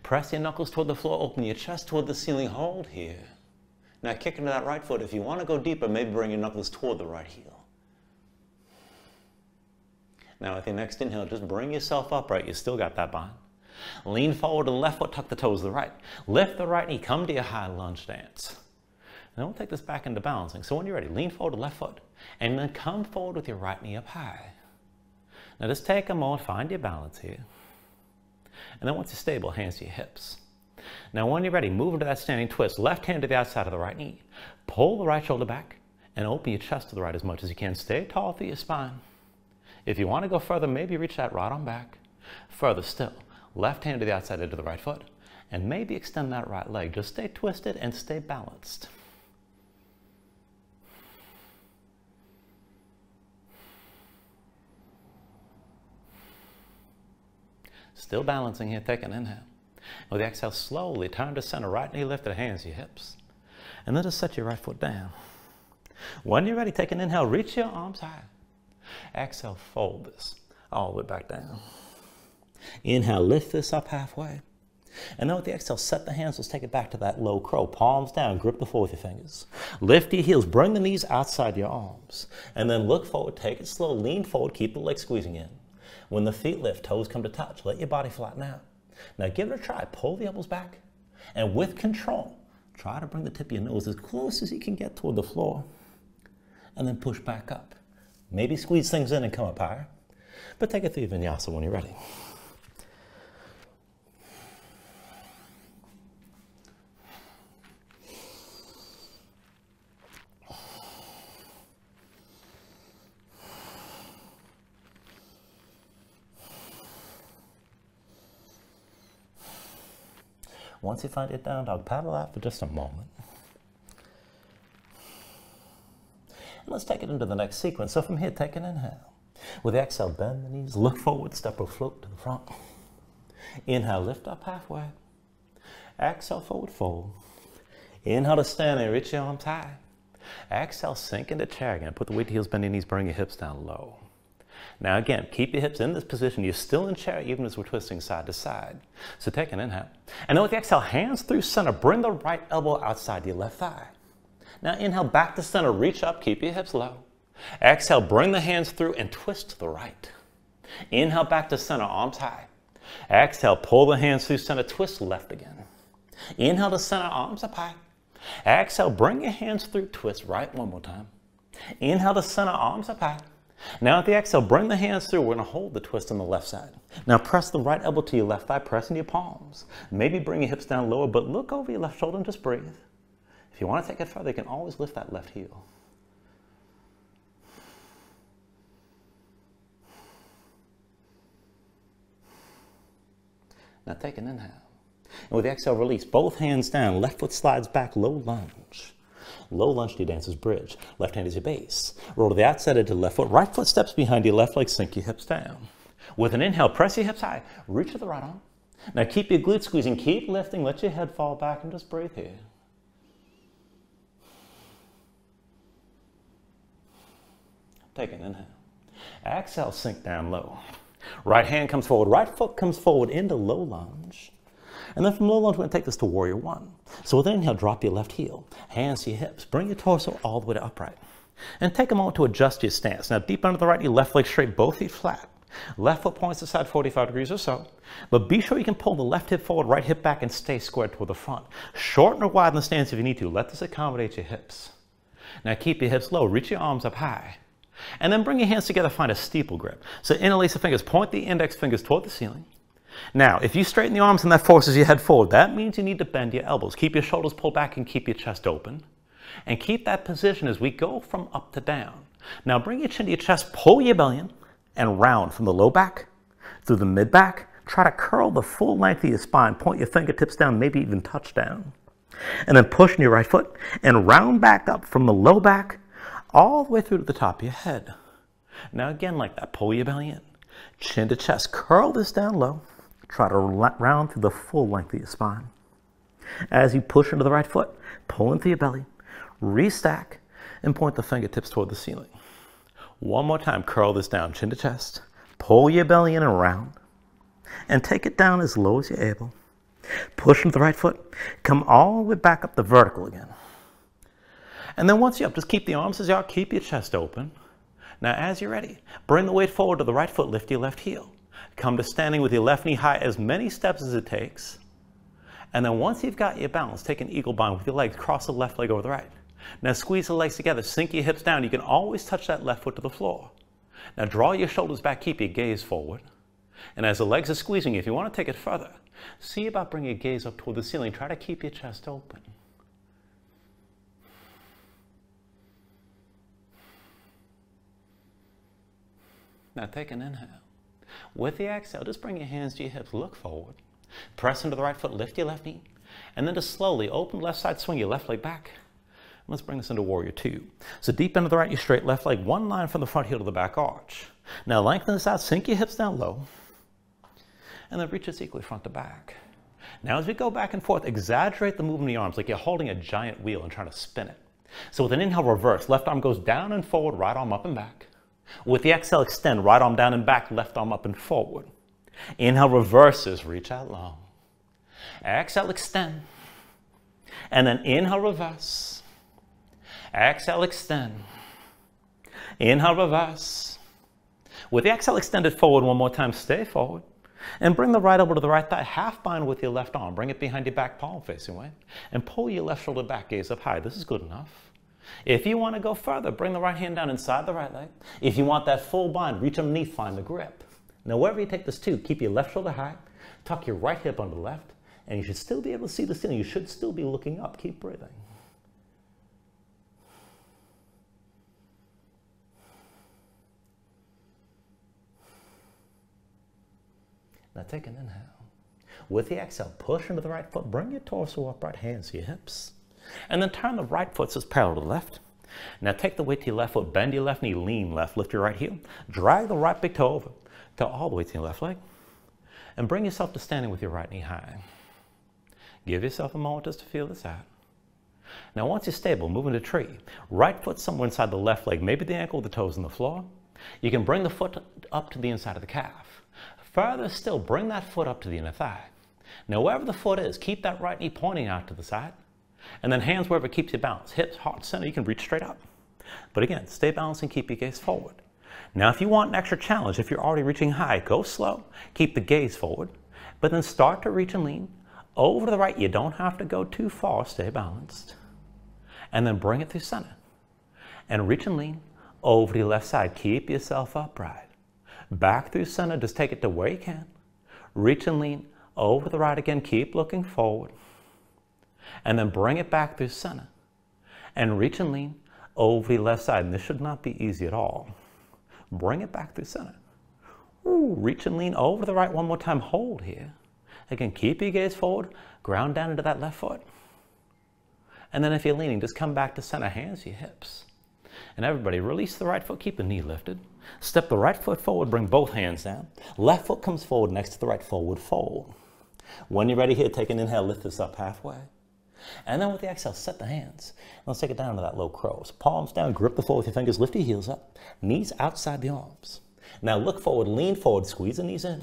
Press your knuckles toward the floor, open your chest toward the ceiling. Hold here. Now kick into that right foot. If you want to go deeper, maybe bring your knuckles toward the right heel. Now with your next inhale, just bring yourself upright. You still got that bind. Lean forward to the left foot, tuck the toes to the right. Lift the right knee, come to your high lunge stance. Now we'll take this back into balancing. So when you're ready, lean forward to left foot, and then come forward with your right knee up high. Now just take a moment, find your balance here. And then once you're stable, hands to your hips. Now when you're ready, move into that standing twist. Left hand to the outside of the right knee. Pull the right shoulder back and open your chest to the right as much as you can. Stay tall through your spine. If you want to go further, maybe reach that right arm back. Further still, left hand to the outside of the right foot, and maybe extend that right leg. Just stay twisted and stay balanced. Still balancing here, take an inhale. With the exhale, slowly turn to center, right knee lifted, hands your hips. And then just set your right foot down. When you're ready, take an inhale, reach your arms high. Exhale, fold this all the way back down. Inhale, lift this up halfway. And then with the exhale, set the hands. Let's take it back to that low crow. Palms down, grip the floor with your fingers. Lift your heels, bring the knees outside your arms. And then look forward, take it slow, lean forward, keep the legs squeezing in. When the feet lift, toes come to touch. Let your body flatten out. Now give it a try. Pull the elbows back. And with control, try to bring the tip of your nose as close as you can get toward the floor. And then push back up. Maybe squeeze things in and come up higher. But take it through vinyasa when you're ready. Once you find your down dog, paddle out for just a moment. And let's take it into the next sequence. So from here, take an inhale. With the exhale, bend the knees, look forward, step or float to the front. Inhale, lift up halfway. Exhale, forward fold. Inhale to stand and reach your arms high. Exhale, sink into chair again. Put the weight heels, bend your knees, bring your hips down low. Now again, keep your hips in this position. You're still in chair even as we're twisting side to side. So take an inhale. And then with the exhale, hands through center, bring the right elbow outside your left thigh. Now inhale back to center, reach up, keep your hips low. Exhale, bring the hands through and twist to the right. Inhale back to center, arms high. Exhale, pull the hands through center, twist left again. Inhale to center, arms up high. Exhale, bring your hands through, twist right one more time. Inhale to center, arms up high. Now at the exhale, bring the hands through. We're going to hold the twist on the left side. Now press the right elbow to your left thigh, press in your palms. Maybe bring your hips down lower, but look over your left shoulder and just breathe. If you want to take it further, you can always lift that left heel. Now take an inhale. And with the exhale, release both hands down. Left foot slides back, low lunge. Low lunge to your dancer's bridge. Left hand is your base. Roll to the outside edge of left foot. Right foot steps behind your left leg. Sink your hips down. With an inhale, press your hips high. Reach to the right arm. Now keep your glutes squeezing. Keep lifting. Let your head fall back and just breathe here. Take an inhale. Exhale, sink down low. Right hand comes forward. Right foot comes forward into low lunge. And then from low lunge, we're going to take this to warrior one. So with inhale, drop your left heel, hands to your hips, bring your torso all the way to upright. And take a moment to adjust your stance. Now deep under the right knee, left leg straight, both feet flat. Left foot points aside 45 degrees or so. But be sure you can pull the left hip forward, right hip back, and stay squared toward the front. Shorten or widen the stance if you need to. Let this accommodate your hips. Now keep your hips low, reach your arms up high. And then bring your hands together, find a steeple grip. So interlace the fingers, point the index fingers toward the ceiling. Now, if you straighten the arms and that forces your head forward, that means you need to bend your elbows. Keep your shoulders pulled back and keep your chest open. And keep that position as we go from up to down. Now bring your chin to your chest, pull your belly in, and round from the low back through the mid back. Try to curl the full length of your spine. Point your fingertips down, maybe even touch down. And then push in your right foot and round back up from the low back all the way through to the top of your head. Now again like that, pull your belly in. Chin to chest, curl this down low. Try to round through the full length of your spine. As you push into the right foot, pull into your belly, restack, and point the fingertips toward the ceiling. One more time, curl this down, chin to chest. Pull your belly in and round. And take it down as low as you're able. Push into the right foot. Come all the way back up the vertical again. And then once you're up, just keep the arms as you are, keep your chest open. Now as you're ready, bring the weight forward to the right foot, lift your left heel. Come to standing with your left knee high as many steps as it takes. And then once you've got your balance, take an eagle bind with your legs, cross the left leg over the right. Now squeeze the legs together, sink your hips down. You can always touch that left foot to the floor. Now draw your shoulders back, keep your gaze forward. And as the legs are squeezing, if you want to take it further, see about bringing your gaze up toward the ceiling. Try to keep your chest open. Now take an inhale. With the exhale, just bring your hands to your hips, look forward. Press into the right foot, lift your left knee, and then just slowly open left side, swing your left leg back. Let's bring this into warrior two. So deep into the right, you straight left leg, one line from the front heel to the back arch. Now lengthen this out, sink your hips down low, and then reach this equally front to back. Now as we go back and forth, exaggerate the movement of the arms like you're holding a giant wheel and trying to spin it. So with an inhale, reverse. Left arm goes down and forward, right arm up and back. With the exhale, extend, right arm down and back, left arm up and forward. Inhale, reverses, reach out long. Exhale, extend. And then inhale, reverse. Exhale, extend. Inhale, reverse. With the exhale extended forward one more time, stay forward. And bring the right elbow to the right thigh, half bind with your left arm. Bring it behind your back, palm facing away. And pull your left shoulder back, gaze up high. This is good enough. If you want to go further, bring the right hand down inside the right leg. If you want that full bind, reach underneath, find the grip. Now, wherever you take this to, keep your left shoulder high, tuck your right hip under the left, and you should still be able to see the ceiling. You should still be looking up. Keep breathing. Now take an inhale. With the exhale, push into the right foot. Bring your torso upright, hands to your hips. And then turn the right foot so it's parallel to the left. Now take the weight to your left foot, bend your left knee, lean left, lift your right heel. Drag the right big toe over, to all the way to your left leg. And bring yourself to standing with your right knee high. Give yourself a moment just to feel this out. Now once you're stable, move into tree. Right foot somewhere inside the left leg, maybe the ankle, the toes on the floor. You can bring the foot up to the inside of the calf. Further still, bring that foot up to the inner thigh. Now, wherever the foot is, keep that right knee pointing out to the side. And then hands wherever keeps you balanced. Hips, heart, center, you can reach straight up. But again, stay balanced and keep your gaze forward. Now, if you want an extra challenge, if you're already reaching high, go slow, keep the gaze forward, but then start to reach and lean over to the right. You don't have to go too far, stay balanced. And then bring it through center. And reach and lean over to the left side. Keep yourself upright. Back through center, just take it to where you can. Reach and lean over the right again. Keep looking forward. And then bring it back through center. And reach and lean over the left side. And this should not be easy at all. Bring it back through center. Ooh, reach and lean over the right one more time. Hold here. Again, keep your gaze forward. Ground down into that left foot. And then if you're leaning, just come back to center. Hands your hips. And everybody, release the right foot. Keep the knee lifted. Step the right foot forward. Bring both hands down. Left foot comes forward next to the right forward fold. When you're ready here, take an inhale. Lift this up halfway. And then with the exhale, set the hands. Let's take it down to that low crow. So palms down, grip the floor with your fingers, lift your heels up, knees outside the arms. Now look forward, lean forward, squeeze the knees in.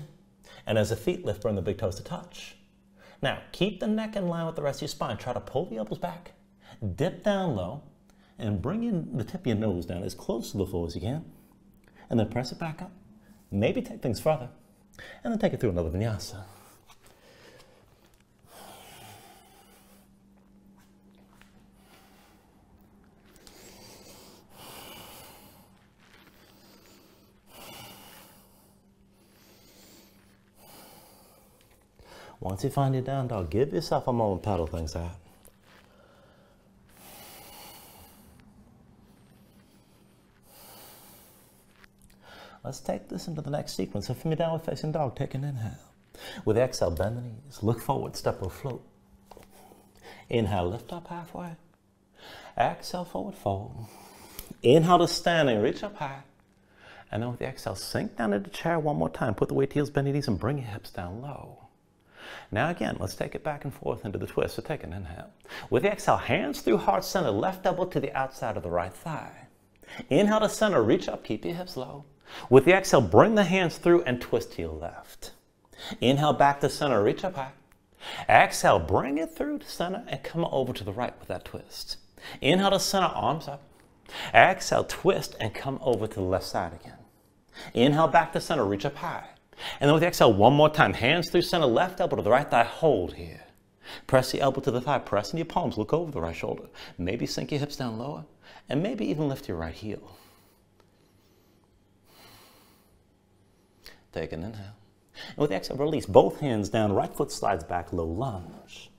And as the feet lift, bring the big toes to touch. Now keep the neck in line with the rest of your spine. Try to pull the elbows back, dip down low, and bring in the tip of your nose down as close to the floor as you can. And then press it back up. Maybe take things further. And then take it through another vinyasa. Once you find your down dog, give yourself a moment, to paddle things out. Let's take this into the next sequence. So from your downward facing dog, take an inhale. With exhale, bend the knees, look forward, step or float. Inhale, lift up halfway. Exhale, forward fold. Inhale to standing, reach up high. And then with the exhale, sink down into the chair one more time. Put the weight heels, bend your knees, and bring your hips down low. Now again, let's take it back and forth into the twist. So take an inhale. With the exhale, hands through heart center, left elbow to the outside of the right thigh. Inhale to center, reach up, keep your hips low. With the exhale, bring the hands through and twist to your left. Inhale back to center, reach up high. Exhale, bring it through to center and come over to the right with that twist. Inhale to center, arms up. Exhale, twist and come over to the left side again. Inhale back to center, reach up high. And then with the exhale, one more time. Hands through center, left elbow to the right thigh. Hold here. Press the elbow to the thigh. Press in your palms. Look over the right shoulder. Maybe sink your hips down lower. And maybe even lift your right heel. Take an inhale. And with the exhale, release both hands down. Right foot slides back, low lunge.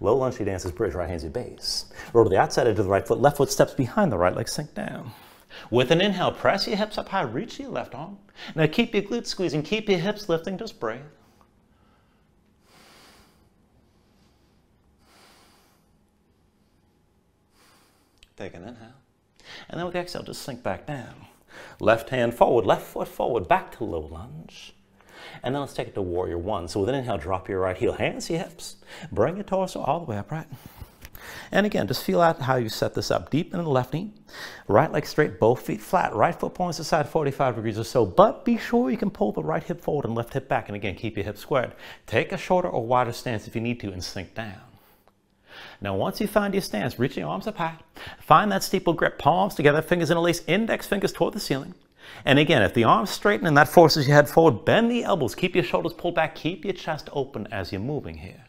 Low lunge, you dances bridge, right hand's your base. Roll to the outside edge of the right foot. Left foot steps behind the right leg, sink down. With an inhale, press your hips up high, reach your left arm. Now keep your glutes squeezing, keep your hips lifting, just breathe. Take an inhale. And then with the exhale, just sink back down. Left hand forward, left foot forward, back to low lunge. And then let's take it to warrior one. So with an inhale, drop your right heel, hands to your hips. Bring your torso all the way upright. And again, just feel out how you set this up. Deep in the left knee, right leg straight, both feet flat. Right foot points aside 45 degrees or so. But be sure you can pull the right hip forward and left hip back. And again, keep your hips squared. Take a shorter or wider stance if you need to and sink down. Now, once you find your stance, reach your arms up high. Find that steeple grip, palms together, fingers interlace, index fingers toward the ceiling. And again, if the arms straighten and that forces your head forward, bend the elbows, keep your shoulders pulled back, keep your chest open as you're moving here.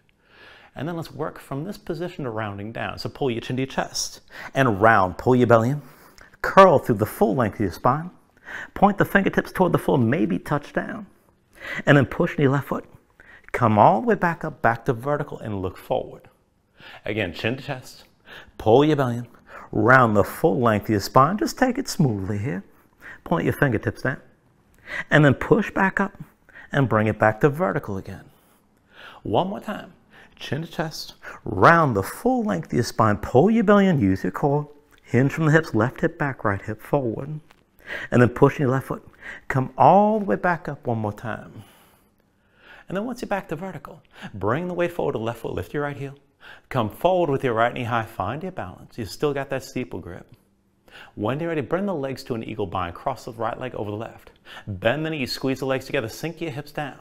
And then let's work from this position to rounding down. So pull your chin to your chest and round. Pull your belly in. Curl through the full length of your spine. Point the fingertips toward the floor, maybe touch down. And then push your left foot. Come all the way back up, back to vertical, and look forward. Again, chin to chest. Pull your belly in. Round the full length of your spine. Just take it smoothly here. Point your fingertips down. And then push back up and bring it back to vertical again. One more time chin to chest, round the full length of your spine, pull your belly and use your core, hinge from the hips, left hip back, right hip forward, and then push your left foot. Come all the way back up one more time. And then once you're back to vertical, bring the weight forward to left foot, lift your right heel. Come forward with your right knee high, find your balance. You've still got that steeple grip. When you're ready, bring the legs to an eagle bind. Cross the right leg over the left. Bend the knees, squeeze the legs together, sink your hips down.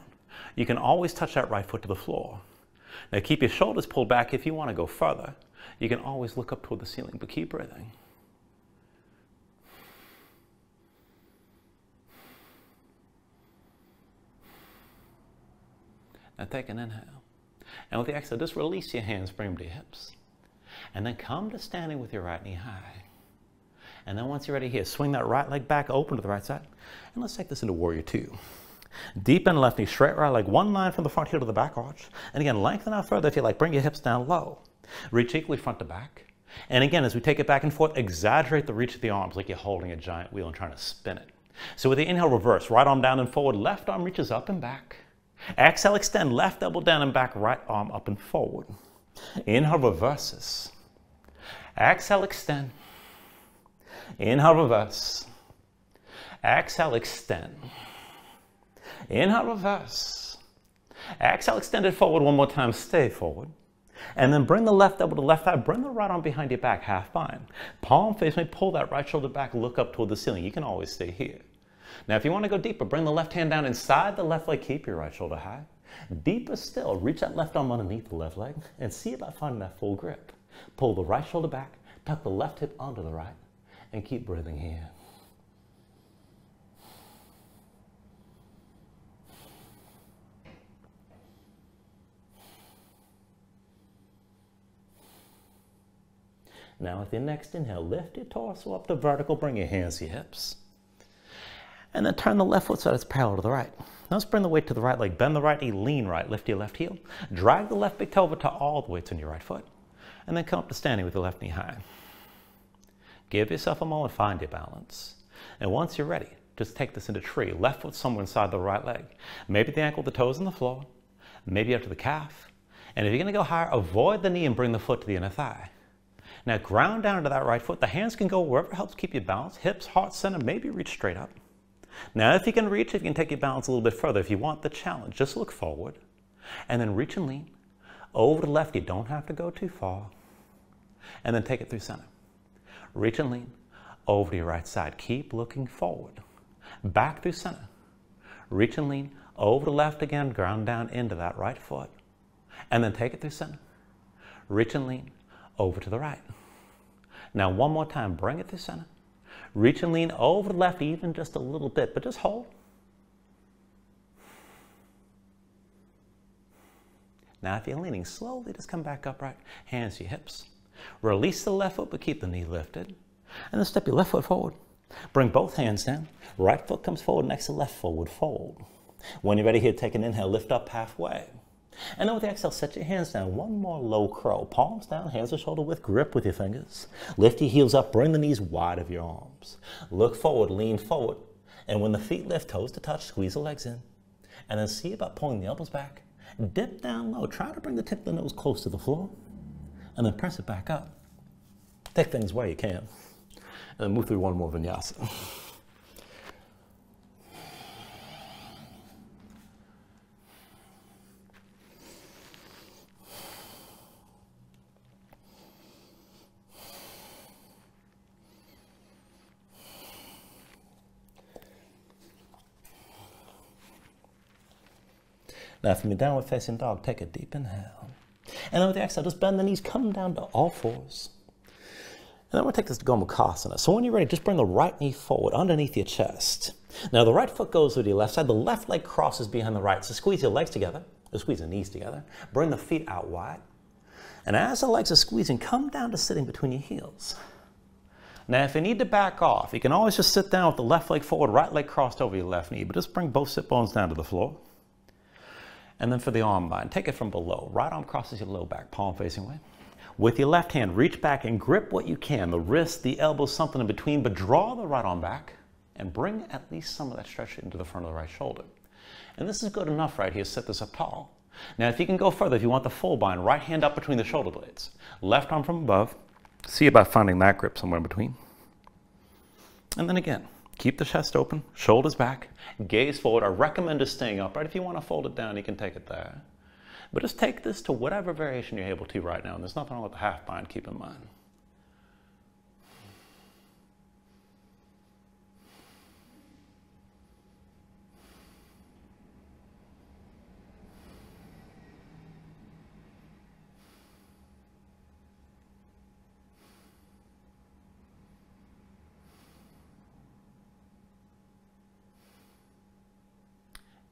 You can always touch that right foot to the floor. Now keep your shoulders pulled back if you want to go further. You can always look up toward the ceiling, but keep breathing. Now take an inhale. And with the exhale, just release your hands, bring them to your hips. And then come to standing with your right knee high. And then once you're ready here, swing that right leg back open to the right side. And let's take this into warrior two. Deep in left knee, straight right leg, one line from the front heel to the back arch. And again, lengthen out further if you like. Bring your hips down low. Reach equally front to back. And again, as we take it back and forth, exaggerate the reach of the arms like you're holding a giant wheel and trying to spin it. So with the inhale, reverse. Right arm down and forward. Left arm reaches up and back. Exhale, extend. Left elbow down and back. Right arm up and forward. Inhale, reverses. Exhale, extend. Inhale, reverse. Exhale, extend. Inhale, reverse. Exhale, extend it forward one more time. Stay forward. And then bring the left elbow to the left thigh. Bring the right arm behind your back, half bind. Palm face me. Pull that right shoulder back. Look up toward the ceiling. You can always stay here. Now, if you want to go deeper, bring the left hand down inside the left leg. Keep your right shoulder high. Deeper still, reach that left arm underneath the left leg and see about finding that full grip. Pull the right shoulder back. Tuck the left hip onto the right and keep breathing here. Now with your next inhale, lift your torso up to vertical, bring your hands to your hips. And then turn the left foot so it's parallel to the right. Now let's bring the weight to the right leg. Bend the right knee, lean right, lift your left heel. Drag the left big toe over to all the weights on your right foot. And then come up to standing with your left knee high. Give yourself a moment, find your balance. And once you're ready, just take this into tree. Left foot somewhere inside the right leg. Maybe the ankle, the toes on the floor. Maybe up to the calf. And if you're going to go higher, avoid the knee and bring the foot to the inner thigh. Now ground down into that right foot. The hands can go wherever helps keep you balanced. Hips, heart center, maybe reach straight up. Now if you can reach, if you can take your balance a little bit further, if you want the challenge, just look forward. And then reach and lean. Over to the left, you don't have to go too far. And then take it through center. Reach and lean over to your right side. Keep looking forward. Back through center. Reach and lean over to left again. Ground down into that right foot. And then take it through center. Reach and lean over to the right. Now one more time. Bring it to center. Reach and lean over to left even just a little bit, but just hold. Now if you're leaning slowly, just come back upright. Hands to your hips. Release the left foot, but keep the knee lifted. And then step your left foot forward. Bring both hands down. Right foot comes forward next to left forward fold. When you're ready here, take an inhale, lift up halfway. And then with the exhale, set your hands down. One more low crow. Palms down, hands to shoulder width, grip with your fingers. Lift your heels up, bring the knees wide of your arms. Look forward, lean forward. And when the feet lift, toes to touch, squeeze the legs in. And then see about pulling the elbows back. Dip down low. Try to bring the tip of the nose close to the floor and then press it back up. Take things where you can. And then move through one more vinyasa. <laughs> From your downward facing dog, take a deep inhale. And then with the exhale, just bend the knees, come down to all fours. And then we'll take this to Gomukhasana. So when you're ready, just bring the right knee forward underneath your chest. Now the right foot goes to your left side. The left leg crosses behind the right. So squeeze your legs together, or squeeze the knees together. Bring the feet out wide. And as the legs are squeezing, come down to sitting between your heels. Now, if you need to back off, you can always just sit down with the left leg forward, right leg crossed over your left knee, but just bring both sit bones down to the floor. And then for the arm bind, take it from below. Right arm crosses your low back, palm facing away. With your left hand, reach back and grip what you can, the wrist, the elbow, something in between, but draw the right arm back and bring at least some of that stretch into the front of the right shoulder. And this is good enough right here, set this up tall. Now if you can go further, if you want the full bind, right hand up between the shoulder blades. Left arm from above, see about finding that grip somewhere in between. And then again, Keep the chest open, shoulders back, gaze forward. I recommend just staying upright. If you want to fold it down, you can take it there. But just take this to whatever variation you're able to right now. And there's nothing wrong with the half bind, keep in mind.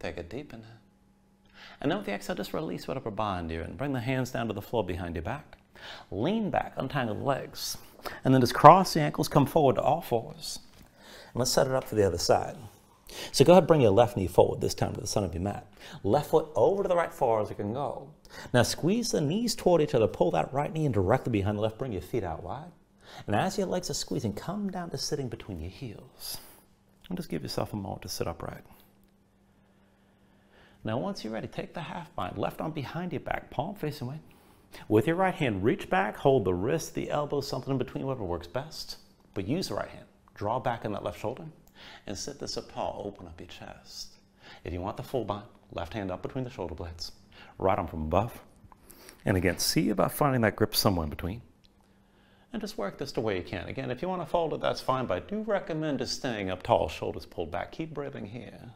Take a deep inhale. And then with the exhale, just release whatever body here and bring the hands down to the floor behind your back. Lean back, untangle the legs. And then just cross the ankles, come forward to all fours. And let's set it up for the other side. So go ahead bring your left knee forward, this time to the center of your mat. Left foot over to the right far as you can go. Now squeeze the knees toward each other. Pull that right knee in directly behind the left. Bring your feet out wide. And as your legs are squeezing, come down to sitting between your heels. And just give yourself a moment to sit upright. Now once you're ready, take the half bind, left arm behind your back, palm facing away. With your right hand, reach back, hold the wrist, the elbow, something in between, whatever works best. But use the right hand. Draw back in that left shoulder and sit this apart. Open up your chest. If you want the full bind, left hand up between the shoulder blades, right arm from above. And again, see about finding that grip somewhere in between. And just work this the way you can. Again, if you want to fold it, that's fine, but I do recommend just staying up tall, shoulders pulled back. Keep breathing here.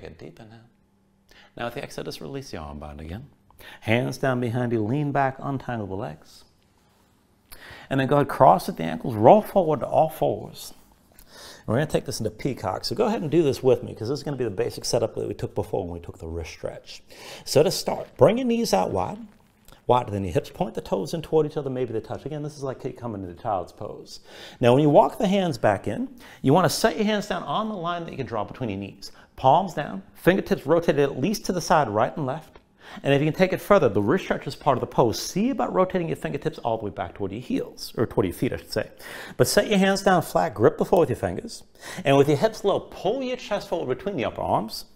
Take a deep inhale. Now with the just release the arm band again. Hands down behind you, lean back, untangle the legs. And then go ahead, cross at the ankles, roll forward to all fours. we're going to take this into peacock. So go ahead and do this with me because this is going to be the basic setup that we took before when we took the wrist stretch. So to start, bring your knees out wide. Wide, then your hips point the toes in toward each other, maybe they touch. Again, this is like coming into child's pose. Now, when you walk the hands back in, you want to set your hands down on the line that you can draw between your knees. Palms down, fingertips rotated at least to the side, right and left. And if you can take it further, the wrist stretch is part of the pose. See about rotating your fingertips all the way back toward your heels, or toward your feet, I should say. But set your hands down flat, grip the floor with your fingers, and with your hips low, pull your chest forward between the upper arms,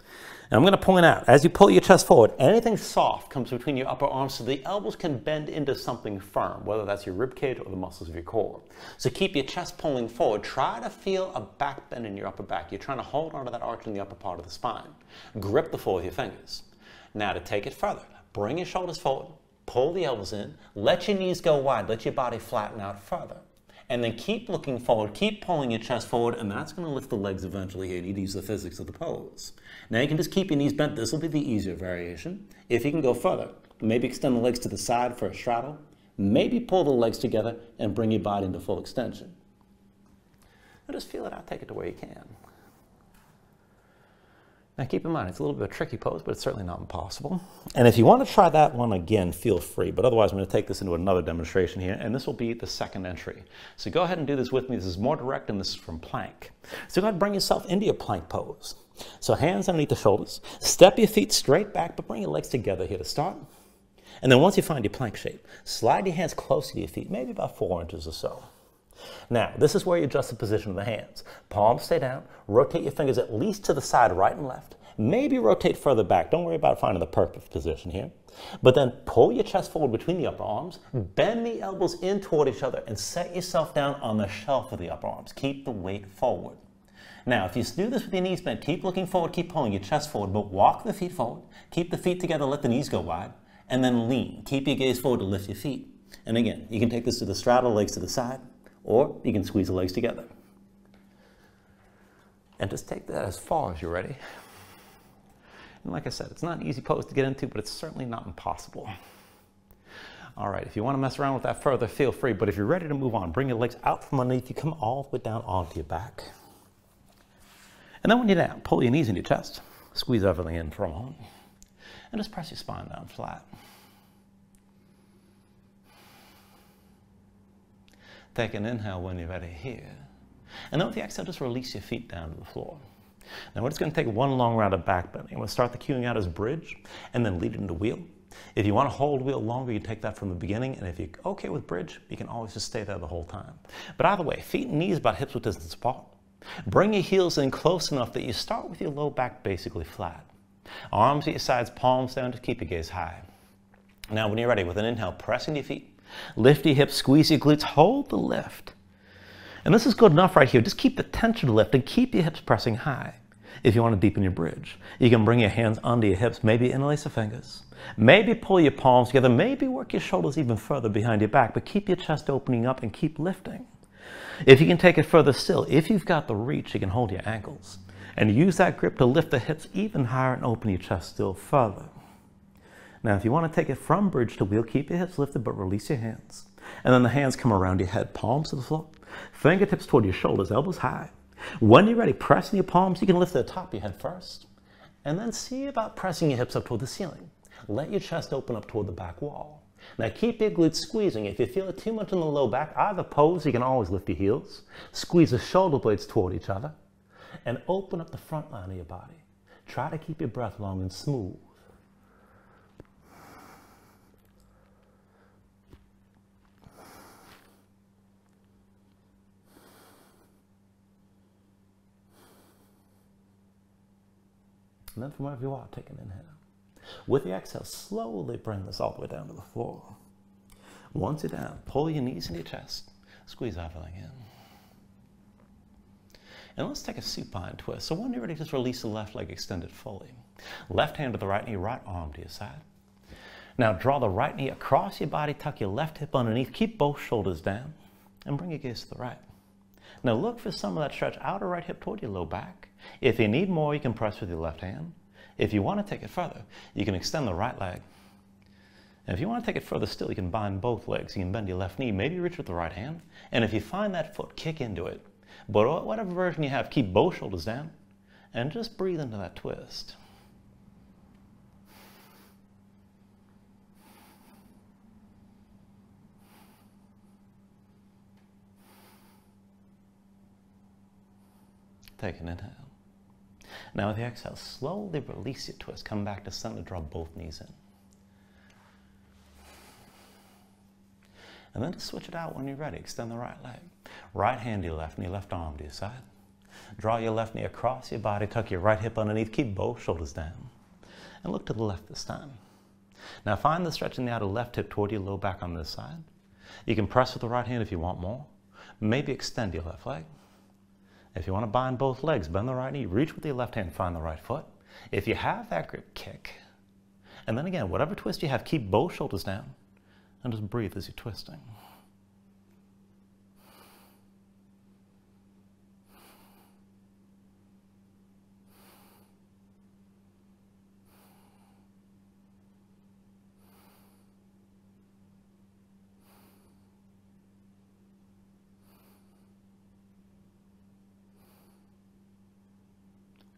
and I'm going to point out, as you pull your chest forward, anything soft comes between your upper arms so the elbows can bend into something firm, whether that's your rib cage or the muscles of your core. So keep your chest pulling forward. Try to feel a back bend in your upper back. You're trying to hold onto that arch in the upper part of the spine. Grip the floor with your fingers. Now to take it further, bring your shoulders forward, pull the elbows in, let your knees go wide, let your body flatten out further and then keep looking forward, keep pulling your chest forward, and that's going to lift the legs eventually here. You need to use the physics of the pose. Now you can just keep your knees bent. This will be the easier variation. If you can go further, maybe extend the legs to the side for a straddle, maybe pull the legs together and bring your body into full extension. Now just feel it out, take it to where you can. Now keep in mind, it's a little bit of a tricky pose, but it's certainly not impossible. And if you want to try that one again, feel free. But otherwise, I'm going to take this into another demonstration here, and this will be the second entry. So go ahead and do this with me. This is more direct, and this is from plank. So go ahead and bring yourself into your plank pose. So hands underneath the shoulders. Step your feet straight back, but bring your legs together here to start. And then once you find your plank shape, slide your hands closer to your feet, maybe about four inches or so. Now, this is where you adjust the position of the hands. Palms stay down, rotate your fingers at least to the side, right and left. Maybe rotate further back. Don't worry about finding the perfect position here. But then pull your chest forward between the upper arms, bend the elbows in toward each other, and set yourself down on the shelf of the upper arms. Keep the weight forward. Now, if you do this with your knees bent, keep looking forward, keep pulling your chest forward, but walk the feet forward. Keep the feet together, let the knees go wide, and then lean. Keep your gaze forward to lift your feet. And again, you can take this to the straddle, legs to the side, or you can squeeze the legs together. And just take that as far as you're ready. And like I said, it's not an easy pose to get into, but it's certainly not impossible. All right, if you want to mess around with that further, feel free. But if you're ready to move on, bring your legs out from underneath you, come all the way down onto your back. And then when you're down, pull your knees in your chest, squeeze everything in for a moment, and just press your spine down flat. Take an inhale when you're ready here. And then with the exhale, just release your feet down to the floor. Now we're just going to take one long round of back bending. We'll start the cueing out as bridge and then lead it into wheel. If you want to hold wheel longer, you take that from the beginning. And if you're okay with bridge, you can always just stay there the whole time. But either way, feet and knees about hips width distance apart. Bring your heels in close enough that you start with your low back basically flat. Arms at your sides, palms down to keep your gaze high. Now when you're ready, with an inhale, pressing your feet, Lift your hips, squeeze your glutes, hold the lift. And this is good enough right here. Just keep the tension lift and keep your hips pressing high. if you want to deepen your bridge. You can bring your hands under your hips, maybe interlace the fingers. Maybe pull your palms together, maybe work your shoulders even further behind your back, but keep your chest opening up and keep lifting. If you can take it further still, if you've got the reach, you can hold your ankles and use that grip to lift the hips even higher and open your chest still further. Now, if you want to take it from bridge to wheel, keep your hips lifted, but release your hands. And then the hands come around your head, palms to the floor, fingertips toward your shoulders, elbows high. When you're ready, pressing your palms, you can lift the top of your head first, and then see about pressing your hips up toward the ceiling. Let your chest open up toward the back wall. Now keep your glutes squeezing. If you feel it too much in the low back, either pose, you can always lift your heels, squeeze the shoulder blades toward each other, and open up the front line of your body. Try to keep your breath long and smooth. And then from wherever you are, take an inhale. With the exhale, slowly bring this all the way down to the floor. Once you're down, pull your knees into your chest, squeeze everything in. And let's take a supine twist. So when you're ready, just release the left leg extended fully. Left hand to the right knee, right arm to your side. Now draw the right knee across your body, tuck your left hip underneath, keep both shoulders down, and bring your gaze to the right. Now look for some of that stretch outer right hip toward your low back. If you need more, you can press with your left hand. If you want to take it further, you can extend the right leg. And if you want to take it further still, you can bind both legs. You can bend your left knee, maybe reach with the right hand. And if you find that foot, kick into it. But whatever version you have, keep both shoulders down and just breathe into that twist. Take an inhale. Now with the exhale, slowly release your twist. Come back to center, draw both knees in. And then to switch it out when you're ready, extend the right leg. Right hand to your left knee, left arm to your side. Draw your left knee across your body, tuck your right hip underneath, keep both shoulders down. And look to the left this time. Now find the stretch in the outer left hip toward your low back on this side. You can press with the right hand if you want more. Maybe extend your left leg. If you want to bind both legs, bend the right knee, reach with your left hand, find the right foot. If you have that grip, kick. And then again, whatever twist you have, keep both shoulders down and just breathe as you're twisting.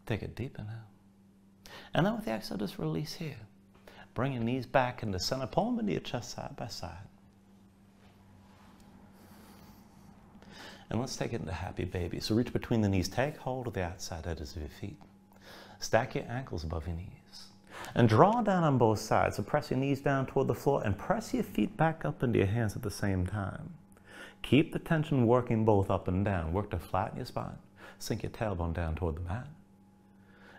Take a deep inhale. And then with the exhale, just release here. Bring your knees back into center, pull them into your chest side by side. And let's take it into happy baby. So reach between the knees, take hold of the outside edges of your feet. Stack your ankles above your knees. And draw down on both sides. So press your knees down toward the floor and press your feet back up into your hands at the same time. Keep the tension working both up and down. Work to flatten your spine. Sink your tailbone down toward the mat.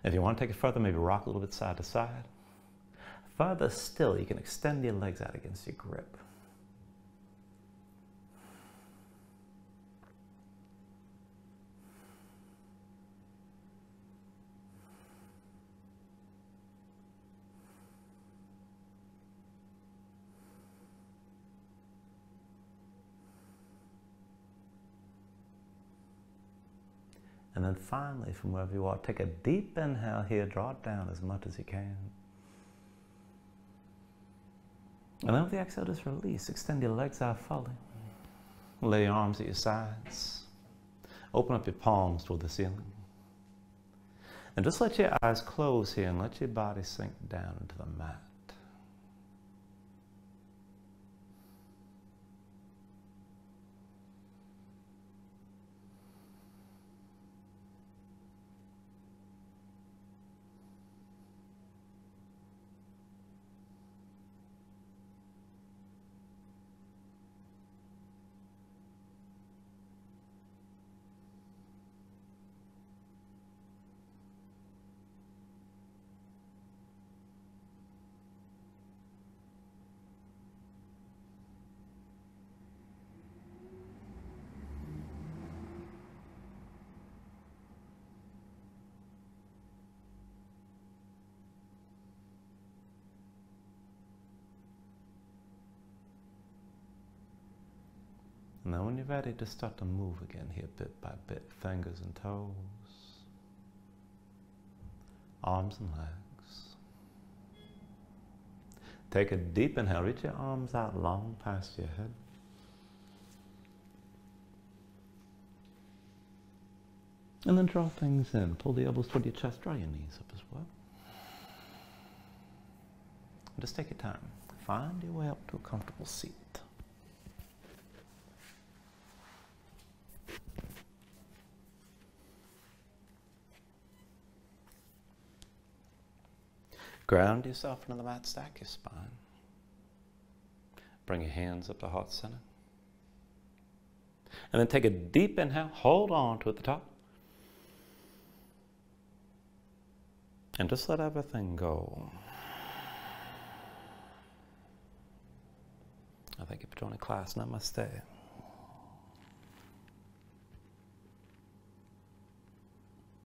If you want to take it further, maybe rock a little bit side to side. Further still, you can extend your legs out against your grip. And then finally, from wherever you are, take a deep inhale here, draw it down as much as you can. And then with the exhale, just release. Extend your legs out fully. Lay your arms at your sides. Open up your palms toward the ceiling. And just let your eyes close here and let your body sink down into the mat. When you're ready, just start to move again here, bit by bit, fingers and toes, arms and legs. Take a deep inhale, reach your arms out long past your head. And then draw things in. Pull the elbows toward your chest, draw your knees up as well. Just take your time. Find your way up to a comfortable seat. Ground yourself into the mat, stack your spine. Bring your hands up to heart center. And then take a deep inhale, hold on to at the top. And just let everything go. I thank you for joining class. Namaste.